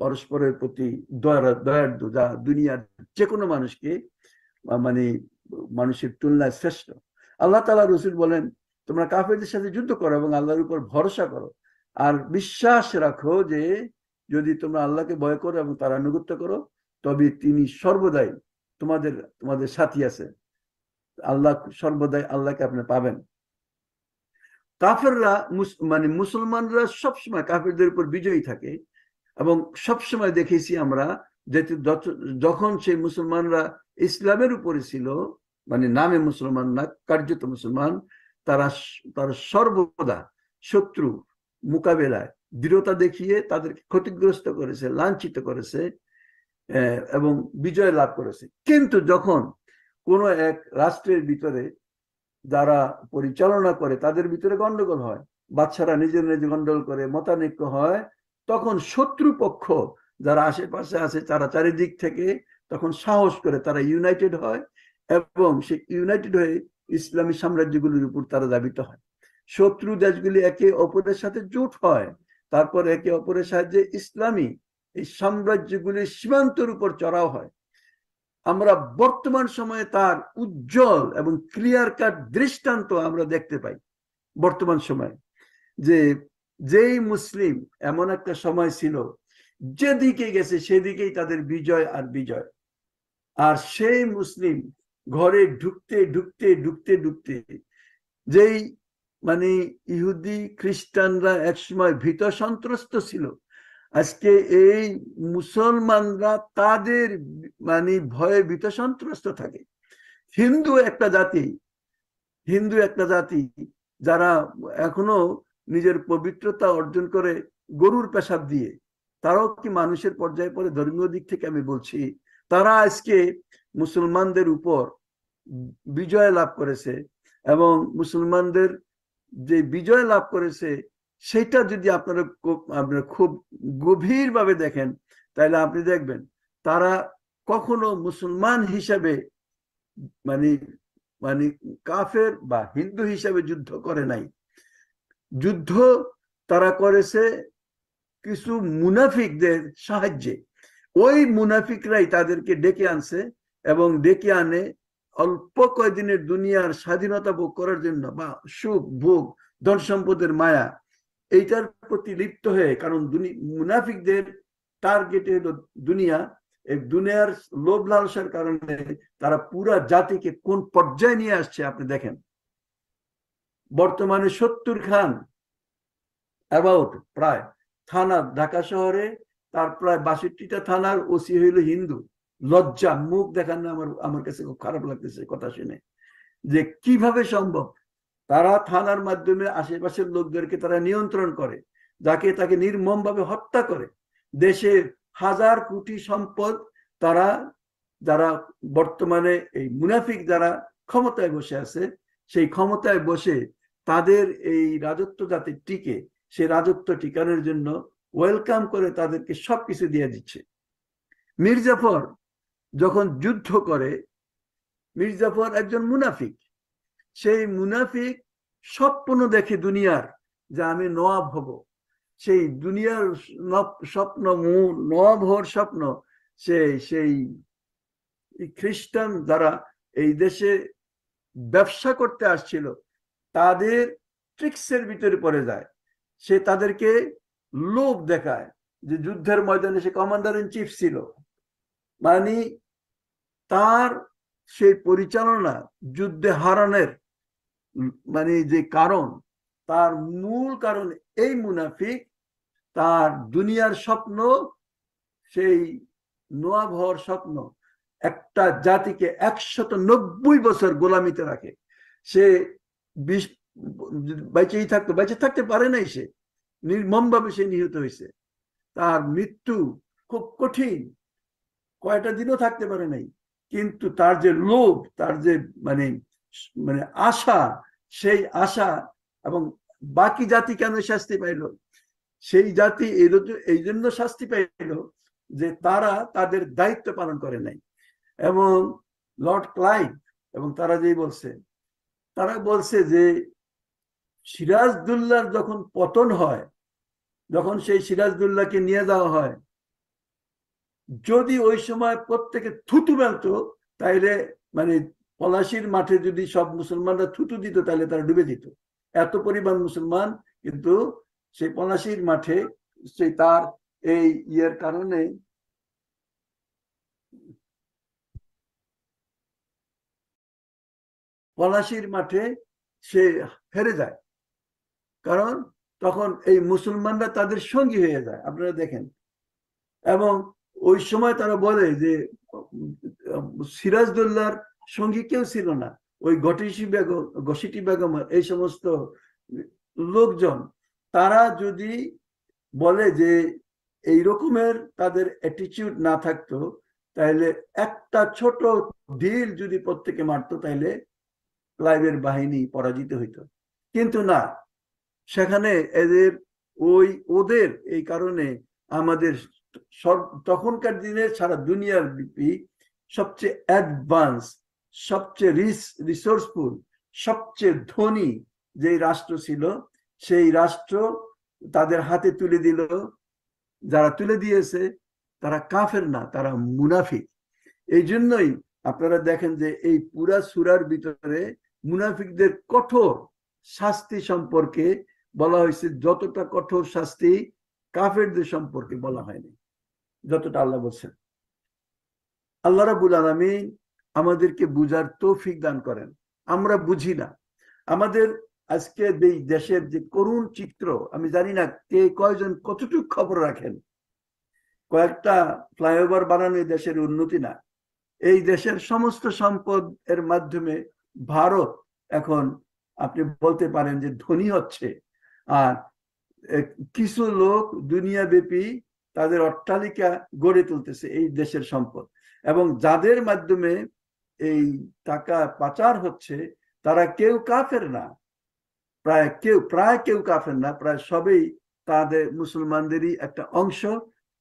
[SPEAKER 1] পরস্পরের প্রতি দয়ার্দ যা দুনিয়ার যে কোনো মানুষকে মানে মানুষের তুলনায় শ্রেষ্ঠ। আল্লাহ তালা রসুল বলেন, তোমরা কাফেরদের সাথে যুদ্ধ করো এবং আল্লাহর উপর ভরসা করো। আর বিশ্বাস রাখো যে যদি তোমরা আল্লাহকে ভয় করো এবং তার আনুগত্য করো, তবে তিনি সর্বদাই তোমাদের তোমাদের সাথী আছে। আল্লাহ সর্বদাই আল্লাহকে আপনি পাবেন। কাফেররা মানে মুসলমানরা সবসময় কাফেরদের উপর বিজয়ী থাকে এবং সবসময় দেখেছি আমরা যে যখন সেই মুসলমানরা ইসলামের উপরে ছিল মানে নামে মুসলমান না, কার্যত মুসলমান, তারা তারা সর্বদা শত্রু মোকাবেলায় দৃঢ়তা দেখিয়ে তাদেরকে ক্ষতিগ্রস্ত করেছে, লাঞ্ছিত করেছে এবং বিজয় লাভ করেছে। কিন্তু যখন কোন এক রাষ্ট্রের ভিতরে যারা পরিচালনা করে, তাদের ভিতরে গন্ডগোল হয়, বাচ্চারা নিজের নিজে গন্ডগোল করে, মতানৈক্য হয়, তখন শত্রুপক্ষ যারা আশেপাশে আছে, তারা চারিদিক থেকে তখন সাহস করে তারা ইউনাইটেড হয়, এবং সে ইউনাইটেড হয়ে ইসলামী সাম্রাজ্যগুলির উপর তারা দাবিত হয়। শত্রু দেশগুলি একে অপরের সাথে জোট হয় তারপর একে অপরের সাহায্যে ইসলামী এই সাম্রাজ্যগুলির সীমান্তের উপর চড়াও হয়। আমরা বর্তমান সময়ে তার উজ্জ্বল এবং ক্লিয়ার কাট দৃষ্টান্ত আমরা দেখতে পাই বর্তমান সময়ে। যে যেই মুসলিম এমন একটা সময় ছিল, যেদিকে গেছে সেদিকেই তাদের বিজয় আর বিজয়। আর সেই মুসলিম ঘরে ঢুকতে ঢুকতে ঢুকতে ঢুকতে যেই মানে ইহুদি খ্রিস্টানরা একসময় ভীত সন্ত্রস্ত ছিল। আজকে এই মুসলমানরা তাদের মানে ভয়ে ভীত সন্ত্রস্ত থাকে। হিন্দু একটা জাতি, হিন্দু একটা জাতি যারা এখনও নিজের পবিত্রতা অর্জন করে গরুর পেশাব দিয়ে, তারাও কি মানুষের পর্যায়ে পরে ধর্মীয় দিক থেকে আমি বলছি, তারা আজকে মুসলমানদের উপর বিজয় লাভ করেছে এবং মুসলমানদের যে বিজয় লাভ করেছে, সেটা যদি আপনারা আপনারা খুব গভীরভাবে দেখেন, তাহলে আপনি দেখবেন তারা কখনো মুসলমান হিসাবে মানে মানে কাফের বা হিন্দু হিসাবে যুদ্ধ করে নাই। যুদ্ধ তারা করেছে কিছু মুনাফিকদের সাহায্যে। ওই মুনাফিকরাই তাদেরকে ডেকে আনছে এবং ডেকে আনে অল্প কয়েকদিনের দুনিয়ার স্বাধীনতা ভোগ করার জন্য বা সুখ, ভোগ, ধন সম্পদের মায়া, এইটার প্রতি লিপ্ত হয়ে, কারণ মুনাফিকদের টার্গেট হলো দুনিয়া। এই দুনিয়ার লোভ লালসার কারণে তারা পুরা জাতিকে কোন পর্যায়ে নিয়ে আসছে আপনি দেখেন। বর্তমানে সত্তর খান অ্যাবাউট প্রায়, থানা, ঢাকা শহরে তার প্রায় বাষট্টিটা থানার ওসি হইল হিন্দু। লজ্জা, মুখ দেখানো আমার আমার কাছে খুব খারাপ লাগতেছে কথা শুনে। যে কীভাবে সম্ভব? তারা থানার মাধ্যমে আশেপাশের লোকদেরকে তারা নিয়ন্ত্রণ করে, যাকে তাকে নির্মম হত্যা করে। দেশের হাজার কোটি সম্পদ তারা, যারা বর্তমানে এই মুনাফিক যারা ক্ষমতায় বসে আছে, সেই ক্ষমতায় বসে তাদের এই রাজত্ব যাতে টিকে সেই রাজত্ব টিকানোর জন্য ওয়েলকাম করে তাদেরকে সবকিছু দিয়ে দিচ্ছে। মির্জাফর যখন যুদ্ধ করে মির্জাফর একজন মুনাফিক। সেই মুনাফিক স্বপ্ন দেখে দুনিয়ার যে আমি নওয়াব হব। সেই দুনিয়ার স্বপ্ন নওয়াব হওয়ার স্বপ্ন, সে সেই খ্রিস্টান যারা এই দেশে ব্যবসা করতে আসছিল, তাদের ট্রিক্সের ভিতরে পড়ে যায়। সে তাদেরকে লোভ দেখায় যে যুদ্ধের ময়দানে সে কমান্ডার ইন চিফ ছিল। মানে তার সেই পরিচালনা যুদ্ধে হারানোর মানে যে কারণ, তার মূল কারণ এই মুনাফিক, তার দুনিয়ার স্বপ্ন, সেই নোয়াব হওয়ার স্বপ্ন, একটা জাতিকে একশত নব্বই বছর গোলামিতে রাখে। সে বিশ, বেঁচেই থাকতো, বেঁচে থাকতে পারে নাই সে। নির্মম ভাবে সে নিহত হয়েছে। তার মৃত্যু খুব কঠিন, কয়টা দিনও থাকতে পারে নাই। কিন্তু তার যে লোভ, তার যে মানে মানে আশা, সেই আশা এবং বাকি জাতি কেন শাস্তি পাইল? সেই জাতি এই জন্য শাস্তি পাইল যে তারা তাদের দায়িত্ব পালন করে নাই। এবং লর্ড ক্লাইভ এবং তারা যেই বলছে, তারা বলছে যে সিরাজদুল্লার যখন পতন হয়, যখন সেই সিরাজদুল্লাহকে নিয়ে যাওয়া হয় যদি ওই সময় প্রত্যেকে থুতু বেলতো তাইলে মানে পলাশির মাঠে যদি সব মুসলমানরা থুতু দিত তাহলে তারা ডুবে দিত। এত পরিমাণ মুসলমান কিন্তু সেই পলাশির মাঠে সেই তার এই ইয়ের কারণে পলাশির মাঠে সে হেরে যায়। কারণ তখন এই মুসলমানরা তাদের সঙ্গী হয়ে যায়, আপনারা দেখেন। এবং ওই সময় তারা বলে যে সিরাজদৌল্লার সঙ্গী কেউ ছিল না। ওই গটিসি বেগম, গসিটি বেগম এই সমস্ত লোকজন, তারা যদি বলে যে এই রকমের তাদের অ্যাটিটিউড না থাকতো তাহলে একটা ছোট ঢিল যদি প্রত্যেকে মারতো তাহলে ক্লাইভের বাহিনী পরাজিত হইতো। কিন্তু না, সেখানে এদের, ওই, ওদের এই কারণে আমাদের তখনকার দিনে সারা দুনিয়ার বিপি সবচেয়ে অ্যাডভান্স সবচেয়ে রিস রিসোর্সফুল সবচেয়ে ধনী যে রাষ্ট্র ছিল, সেই রাষ্ট্র তাদের হাতে তুলে দিল। যারা তুলে দিয়েছে, তারা কাফের না, তারা মুনাফিক। এই জন্যই আপনারা দেখেন যে এই পুরা সুরার ভিতরে মুনাফিকদের কঠোর শাস্তি সম্পর্কে বলা হয়েছে। যতটা কঠোর শাস্তি কাফেরদের সম্পর্কে বলা হয়নি। যতটা আল্লাহ বলছেন। আল্লাহ রাবুল আলমিন আমাদেরকে বুঝার তৌফিক দান করেন। আমরা বুঝি না। আমাদের আজকে এই দেশের যে করুণ চিত্র, আমি জানি না কে কয়জন কতটুকু খবর রাখেন। কয়েকটা ফ্লাইওভার বানানো দেশের উন্নতি না। এই দেশের সমস্ত সম্পদ এর মাধ্যমে ভারত এখন আপনি বলতে পারেন যে ধনী হচ্ছে। আর কিছু লোক দুনিয়াব্যাপী তাদের অট্টালিকা গড়ে তুলতেছে এই দেশের সম্পদ। এবং যাদের মাধ্যমে এই টাকা পাচার হচ্ছে, তারা কেউ কাফের না। প্রায় কেউ প্রায় কেউ কাফের না, প্রায় সবেই তাদের মুসলমানদেরই একটা অংশ।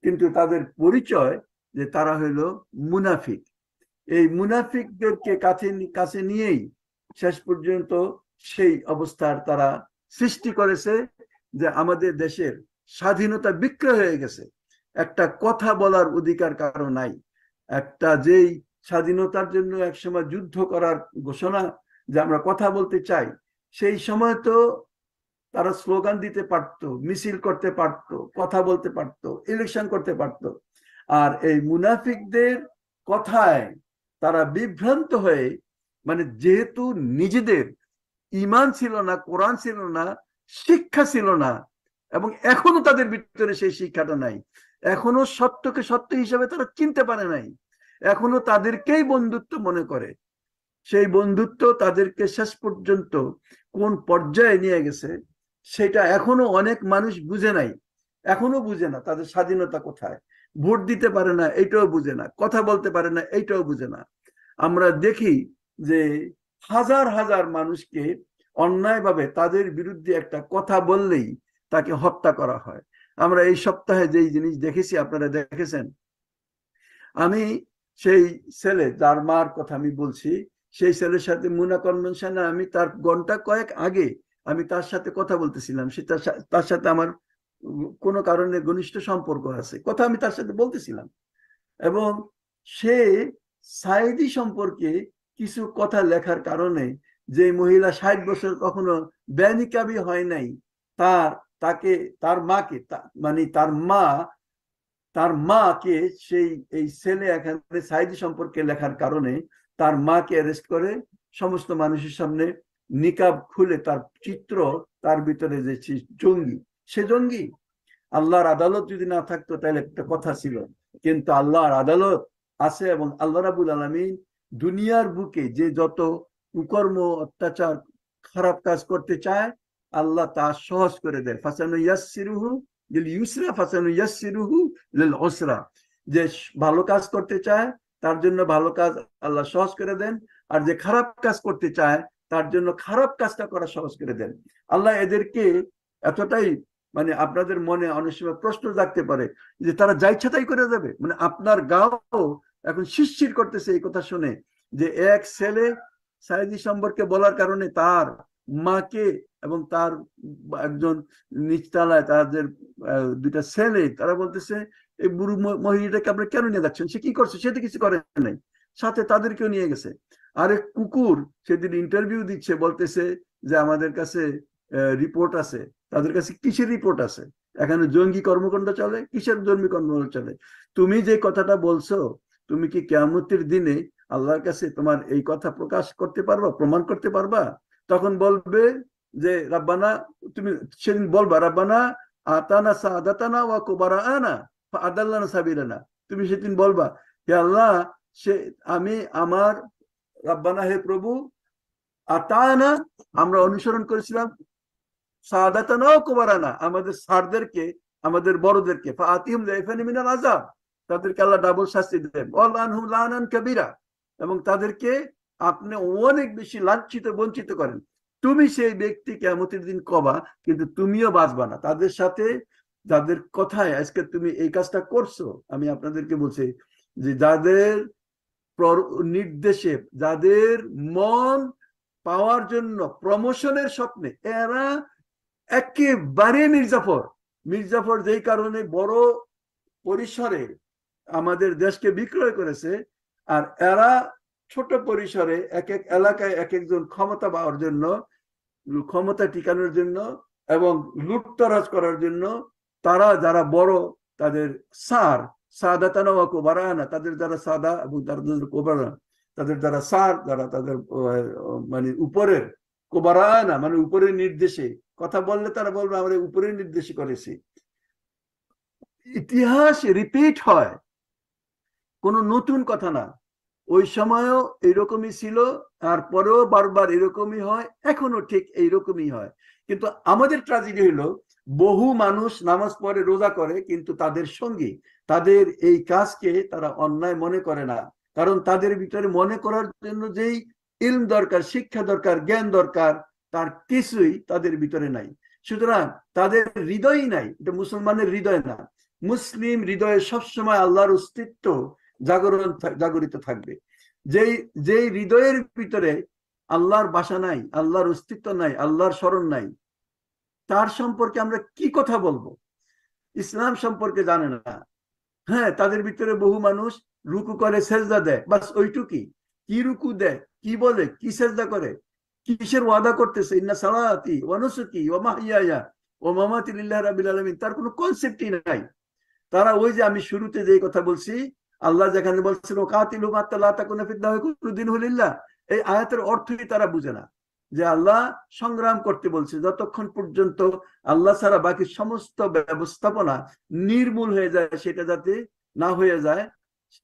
[SPEAKER 1] কিন্তু তাদের পরিচয় যে তারা হইল মুনাফিক। এই মুনাফিকদেরকে কাছে কাছে নিয়েই শেষ পর্যন্ত সেই অবস্থার তারা সৃষ্টি করেছে যে আমাদের দেশের স্বাধীনতা বিক্রয় হয়ে গেছে। একটা কথা বলার অধিকার কারও নাই। একটা যেই স্বাধীনতার জন্য একসময় যুদ্ধ করার ঘোষণা যে আমরা কথা বলতে চাই, সেই সময় তো তারা স্লোগান দিতে পারতো, মিছিল করতে পারতো, কথা বলতে পারতো ইলেকশন করতে পারতো। আর এই মুনাফিকদের কথায় তারা বিভ্রান্ত হয়ে মানে যেহেতু নিজেদের ইমান ছিল না, কোরআন ছিল না, শিক্ষা ছিল না, এবং এখনও তাদের ভিতরে সেই শিক্ষাটা নাই। এখনও সত্যকে সত্য হিসাবে তারা চিনতে পারে নাই। এখনও তাদেরকেই বন্ধুত্ব মনে করে। সেই বন্ধুত্ব তাদেরকে শেষ পর্যন্ত কোন পর্যায়ে নিয়ে গেছে, সেটা এখনও অনেক মানুষ বুঝে নাই। এখনও বুঝে না তাদের স্বাধীনতা কোথায়। ভোট দিতে পারে না, এইটাও বুঝে না। কথা বলতে পারে না, এইটাও বুঝে না। আমরা দেখি যে হাজার হাজার মানুষকে অন্যায়ভাবে তাদের বিরুদ্ধে একটা কথা বললেই তাকে হত্যা করা হয়। আমরা এই সপ্তাহে যেই জিনিস দেখেছি, আপনারা দেখেছেন? আমি সেই ছেলে, যার মার কথা আমি বলছি, সেই ছেলের সাথে মুনা কনভেনশনে আমি তার ঘণ্টা কয়েক আগে আমি তার সাথে কথা বলতেছিলাম। সে তার সাথে আমার কোনো কারণে ঘনিষ্ঠ সম্পর্ক আছে, কথা আমি তার সাথে বলতেছিলাম। এবং সে সাইদি সম্পর্কে কিছু কথা লেখার কারণে যে মহিলা ষাট বছর কখনো ব্যনিকাবি হয় নাই, তার তাকে, তার মাকে মানে তার মা, তার মাকে সেই, এই ছেলে এখানে সাইদি সম্পর্কে লেখার কারণে তার মাকে অ্যারেস্ট করে, সমস্ত মানুষের সামনে নিকাব খুলে তার চিত্র, তার ভিতরে যে জঙ্গি, সে জঙ্গি। আল্লাহর আদালত যদি না থাকতো তাহলে একটা কথা ছিল, কিন্তু আল্লাহর আদালত আছে এবং আল্লাহ রাবুল আলমিন দুনিয়ার বুকে যে যত কুকর্ম, অত্যাচার, খারাপ কাজ করতে চায় আল্লাহ তা সহজ করে দেয়। ফাসানু ইয়াসিরুহু লিল ইউসরা, ফাসানু ইয়াসিরুহু লিল উসরা। যে ভালো কাজ করতে চায়, তার জন্য ভালো কাজ আল্লাহ সহজ করে দেন। আর যে খারাপ কাজ করতে চায়, তার জন্য খারাপ কাজটা করা সহজ করে দেন। আল্লাহ এদেরকে এতটাই মানে আপনাদের মনে অনেক সময় প্রশ্ন জাগতে পারে যে তারা যা ইচ্ছা তাই করে যাবে। মানে আপনার গাও এখন শিরশির করতেছে এই কথা শুনে যে এক ছেলে সাইদি সম্পর্কে বলার কারণে তার মাকে এবং তার একজন নিচতলায় তাদের দুইটা ছেলে, তারা বলতেছে, এই বুড়ো মহিলাটাকে আপনি কেন নিয়ে যাচ্ছেন? সে কি করছে? সে তো কিছু করে নাই। সাথে তাদেরকেও নিয়ে গেছে। আরেক কুকুর সেদিন ইন্টারভিউ দিচ্ছে, বলতেছে যে আমাদের কাছে রিপোর্ট আছে। তাদের কাছে কিসের রিপোর্ট আছে? এখানে জঙ্গি কর্মকাণ্ড চলে, কিসের জঙ্গি কর্মকাণ্ড চলে? তুমি যে কথাটা বলছো, তুমি কি কেয়ামতের দিনে আল্লাহর কাছে তোমার এই কথা প্রকাশ করতে পারবা, প্রমাণ করতে পারবা? তখন বলবে যে, রাব্বানা, তুমি সেদিন বলবা, রাব্বানা, আতানা সাদাতানা ওয়া কুবারা আনা আদাল্লানা সাবিরানা তুমি সেদিন বলবা, হে আল্লাহ, সে, আমি আমার রাব্বানা, হে প্রভু, আতানা, আমরা অনুসরণ করেছিলাম, সাদাতানা ও কুবারানা আমাদের সারদেরকে, আমাদের বড়দেরকে ফাতিহুম লাইফানি মিনাল আযাব। তাদেরকে আল্লাহ ডাবল শাস্তি দেন। ওয়ালানহুম লানান কাবীরা। এবং তাদেরকে আপনি অনেক বেশি লাঞ্ছিত, বঞ্চিত করেন। তুমি সেই ব্যক্তি কেমতের দিন কবা, কিন্তু তুমিও বাঁচবা না। তাদের সাথে যাদের কথায় আজকে তুমি এই কাজটা করছ, আমি আপনাদেরকে বলছি যে যাদের নির্দেশে, যাদের মন পাওয়ার জন্য প্রমোশনের স্বপ্নে, এরা একেবারে মির্জাফর। মির্জাফর যেই কারণে বড় পরিসরে আমাদের দেশকে বিক্রয় করেছে, আর এরা ছোট পরিসরে এক এক এলাকায় এক একজন ক্ষমতা পাওয়ার জন্য, ক্ষমতা টিকানোর জন্য এবং লুটতরাজ করার জন্য তারা যারা বড় তাদের সার সাদাতানা ওয়া কোবারানা, তাদের যারা সাদা এবং তারা তাদের কোবারা তাদের যারা সার যারা তাদের মানে উপরের কোবারানা মানে উপরের নির্দেশে, কথা বললে তারা বলবে, আমরা উপরের নির্দেশে করেছি। ইতিহাস রিপিট হয়। কোনো নতুন কথা না। ওই সময়ও এইরকমই ছিল, তারপরেও বারবার এরকমই হয়, এখনও ঠিক এইরকমই হয়। কিন্তু আমাদের ট্রাজেডি হলো, বহু মানুষ নামাজ পড়ে, রোজা করে, কিন্তু তাদের সঙ্গী, তাদের এই কাজকে তারা অন্যায় মনে করে না। কারণ তাদের ভিতরে মনে করার জন্য যেই ইলম দরকার, শিক্ষা দরকার, জ্ঞান দরকার, তার কিছুই তাদের ভিতরে নাই। সুতরাং তাদের হৃদয়ই নাই, এটা মুসলমানের হৃদয় না। মুসলিম হৃদয়ে সবসময় আল্লাহর অস্তিত্ব জাগরণ জাগরিত থাকবে। যেই যেই হৃদয়ের ভিতরে আল্লাহর বাসা নাই, আল্লাহর অস্তিত্ব নাই, আল্লাহর স্মরণ নাই, তার সম্পর্কে আমরা কি কথা বলব? ইসলাম সম্পর্কে জানে না। হ্যাঁ তাদের ভিতরে বহু মানুষ রুকু করে, সেজদা দেয়। বাস ওইটুকি। কি রুকু দেয়? কি বলে? কি সেজদা করে? কিসের ওয়াদা করতেছে? ইন্না সালাতি ওয়ানুসুকি ওয়া মাহিয়ায়া ও মামাতি লিল্লাহ রাব্বিল আলামিন। তার কোনো কনসেপ্টই নাই। তারা ওই যে আমি শুরুতে যে কথা বলছি আল্লাহ যেখানে বলছিল কাতিলু মাত্তা লা তাকুনা ফিদ্দাহি কুল্লুদ্দিন হুলিল্লাহ। এই আয়াতের অর্থই তারা বুঝে না। যে আল্লাহ সংগ্রাম করতে বলছে, যতক্ষণ পর্যন্ত আল্লাহ ছাড়া বাকি সমস্ত ব্যবস্থাপনা নির্মূল হয়ে যায়, সেটা যাতে না হয়ে যায়,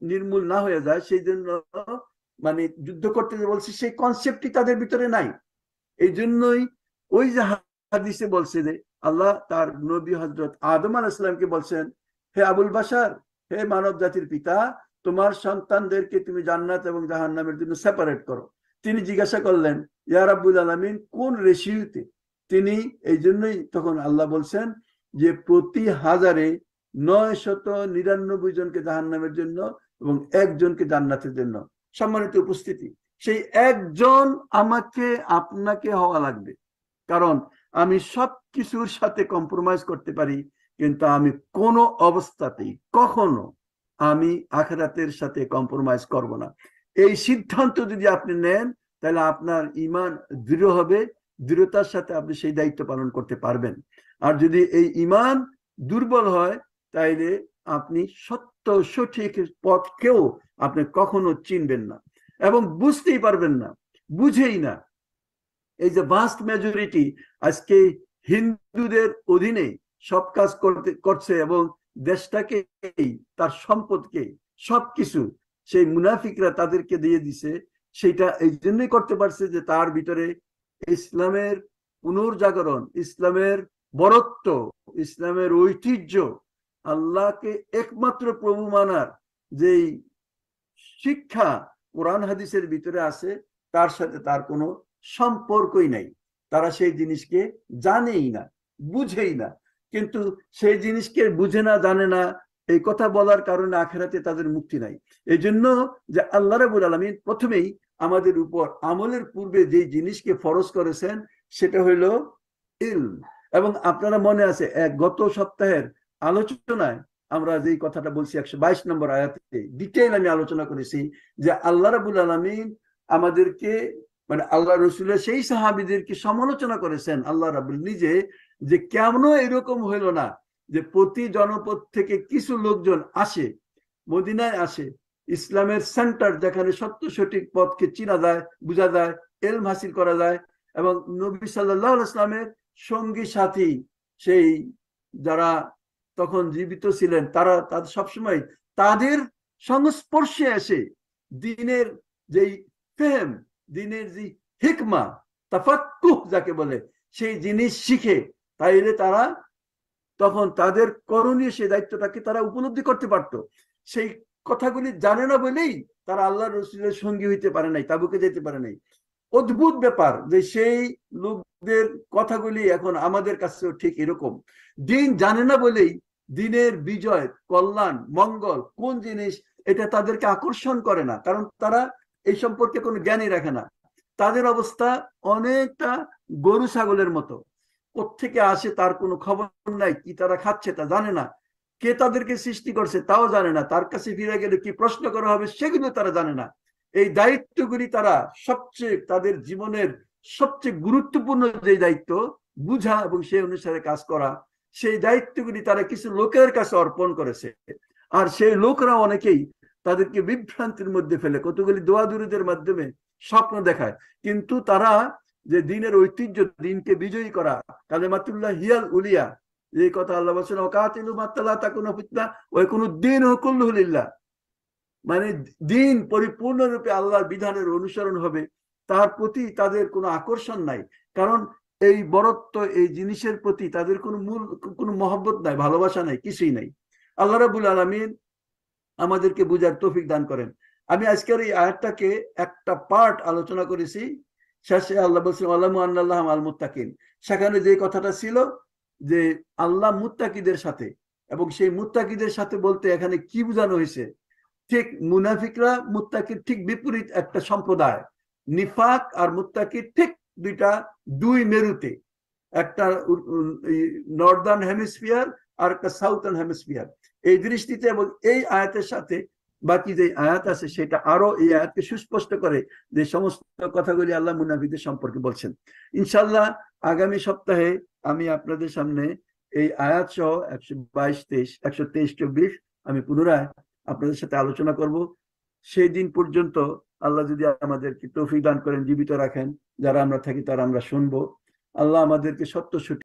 [SPEAKER 1] নির্মূল না হয়ে যায়, সেই জন্য মানে যুদ্ধ করতে বলছে, সেই কনসেপ্টই তাদের ভিতরে নাই। এই জন্যই ওই যে হাদিসে বলছে যে, আল্লাহ তার নবী হজরত আদম আল ইসলামকে বলছেন, হে আবুল বাসার হে মানব জাতির পিতা, তোমার সন্তানদেরকে তুমি জান্নাত এবং জাহান্নামের জন্য সেপারেট করো। তিনি জিজ্ঞাসা করলেন, ইয়া রাব্বুল আলামিন, কোন রেশিওতে? তিনি এই জন্যই তখন আল্লাহ বলছেন যে, প্রতি হাজারে নয় শত নিরানব্বই জনকে জাহান্নামের জন্য এবং একজনকে জান্নাতের জন্য। সম্মানিত উপস্থিতি, সেই একজন আমাকে, আপনাকে হওয়া লাগবে। কারণ আমি সব কিছুর সাথে কম্প্রোমাইজ করতে পারি কিন্তু আমি কোনো অবস্থাতেই কখনো আমি আখেরাতের সাথে কম্প্রোমাইজ করব না। এই সিদ্ধান্ত যদি আপনি নেন, তাহলে আপনার ইমান দৃঢ় হবে, দৃঢ়তার সাথে আপনি সেই দায়িত্ব পালন করতে পারবেন। আর যদি এই ইমান দুর্বল হয়, তাইলে আপনি সত্য, সঠিক পথকেও আপনি কখনো চিনবেন না এবং বুঝতেই পারবেন না, বুঝেই না। এই যে ভাস্ট মেজরিটি আজকে হিন্দুদের অধীনে সব কাজ করতে, করছে এবং দেশটাকে, তার সম্পদকে, সবকিছু সেই মুনাফিকরা তাদেরকে দিয়ে দিছে। সেটা এই জন্যই করতে পারছে যে তার ভিতরে ইসলামের পুনর্জাগরণ, ইসলামের বরত্ব, ইসলামের ঐতিহ্য আল্লাহকে একমাত্র প্রভু মানার যেই শিক্ষা কোরআন হাদিসের ভিতরে আছে, তার সাথে তার কোনো সম্পর্কই নাই। তারা সেই জিনিসকে জানেই না, বুঝেই না। কিন্তু সেই জিনিসকে বুঝে না, জানে না, এই কথা বলার কারণে আখেরাতে তাদের মুক্তি নাই। এই জন্য যে আল্লাহ রাবুল আলমিন প্রথমেই আমাদের উপর আমলের পূর্বে যে জিনিসকে ফরজ করেছেন, সেটা হইল ইল এবং আপনারা মনে আছে, এক গত সপ্তাহের আলোচনায় আমরা যেই কথাটা বলছি একশো বাইশ নম্বর আয়াতে, ডিটেইল আমি আলোচনা করেছি যে আল্লাহ রাবুল আলমিন আমাদেরকে মানে আল্লাহ রসুলের সেই সাহাবিদেরকে সমালোচনা করেছেন, আল্লাহ রাবুল নিজে যে কেমন এরকম হইল না যে প্রতি জনপদ থেকে কিছু লোকজন আসে, মদিনায় আসে, ইসলামের সেন্টার যেখানে সত্য সঠিক পথকে চিনা যায়, বোঝা যায়, এলম হাসিল করা যায় এবং নবী সাল্লাহ ইসলামের সঙ্গী সাথী সেই যারা তখন জীবিত ছিলেন, তারা তাদের সবসময় তাদের সংস্পর্শে এসে দিনের যেই ফেহেম দিনের যে হিকমা, তাফাক্কুহ যাকে বলে, সেই জিনিস শিখে তাইলে তারা তখন তাদের করণীয় সেই দায়িত্বটাকে তারা উপলব্ধি করতে পারত। সেই কথাগুলি জানে না বলেই তারা আল্লাহ রসুলের সঙ্গী হইতে পারে নাই, তাবুকে যেতে পারে নাই। অদ্ভুত ব্যাপার যে সেই লোকদের কথাগুলি এখন আমাদের কাছেও ঠিক এরকম। দিন জানে না বলেই দিনের বিজয়, কল্যাণ, মঙ্গল কোন জিনিস এটা তাদেরকে আকর্ষণ করে না, কারণ তারা এই সম্পর্কে কোনো জ্ঞানই রাখে না। তাদের অবস্থা অনেকটা গরু, ছাগলের মতো। কোথেকে আসে তার কোনো খবর নাই, কি তারা খাচ্ছে তা জানে না। কে তাদেরকে সৃষ্টি করছে তাও জানে না। তার কাছে ফিরে গেলে কি প্রশ্ন করা হবে সেগুলো তারা জানে না। এই দায়িত্বগুলি তারা সবচেয়ে তাদের জীবনের সবচেয়ে গুরুত্বপূর্ণ যে দায়িত্ব, বুঝা এবং সেই অনুসারে কাজ করা, সেই দায়িত্বগুলি তারা কিছু লোকের কাছে অর্পণ করেছে। আর সেই লোকরা অনেকেই তাদেরকে বিভ্রান্তির মধ্যে ফেলে, কতগুলি দোয়া দুরুদের মাধ্যমে স্বপ্ন দেখায়। কিন্তু তারা যে দিনের ঐতিহ্য দিনকে বিজয়ী করা। কালেমাতুল্লাহ হিয়াল উলিয়া এই কথা আল্লাহ বলছেন অকাতিলু মাত্তালা তা কোনো ফিতনা ওই কোনো দিন হকুল্লুলিল্লাহ মানে দিন পরিপূর্ণরূপে আল্লাহর বিধানের অনুসরণ হবে, তার প্রতি তাদের কোনো আকর্ষণ নাই। কারণ এই বরত্ব, এই জিনিসের প্রতি তাদের কোনো মূল, কোনো মহব্বত নাই, ভালোবাসা নাই, কিছুই নাই। আল্লাহ রাবুল আলমিন আমাদেরকে বুঝার তৌফিক দান করেন। আমি আজকের এই আয়াতটাকে একটা পার্ট আলোচনা করেছি শেষে আল্লাহ বলছেন আল্লাহ আল্লাহ আল মুত্তাকিন। সেখানে যে কথাটা ছিল যে আল্লাহ মুত্তাকিদের সাথে এবং সেই মুত্তাকিদের সাথে বলতে এখানে কি বোঝানো হয়েছে? ঠিক মুনাফিকরা মুত্তাকির ঠিক বিপরীত একটা সম্প্রদায়। নিফাক আর মুত্তাকির ঠিক দুইটা, দুই মেরুতে। একটা নর্দার্ন হেমিস্ফিয়ার আর একটা সাউথার্ন হেমিস্ফিয়ার এই দৃষ্টিতে এবং এই আয়াতের সাথে বাকি যে আয়াত আছে, সেটা আরও এই আয়াতকে সুস্পষ্ট করে যে সমস্ত কথাগুলি আল্লাহ মুনাফিদের সম্পর্কে বলছেন। ইনশাল্লাহ আগামী সপ্তাহে আমি আপনাদের সামনে এই আয়াত সহ একশো বাইশ, তেইশ, একশো তেইশ, চব্বিশ আমি পুনরায় আপনাদের সাথে আলোচনা করব। সেই দিন পর্যন্ত আল্লাহ যদি আমাদেরকে তৌফিক দান করেন, জীবিত রাখেন, যারা আমরা থাকি তারা আমরা শুনব। আল্লাহ আমাদেরকে সত্য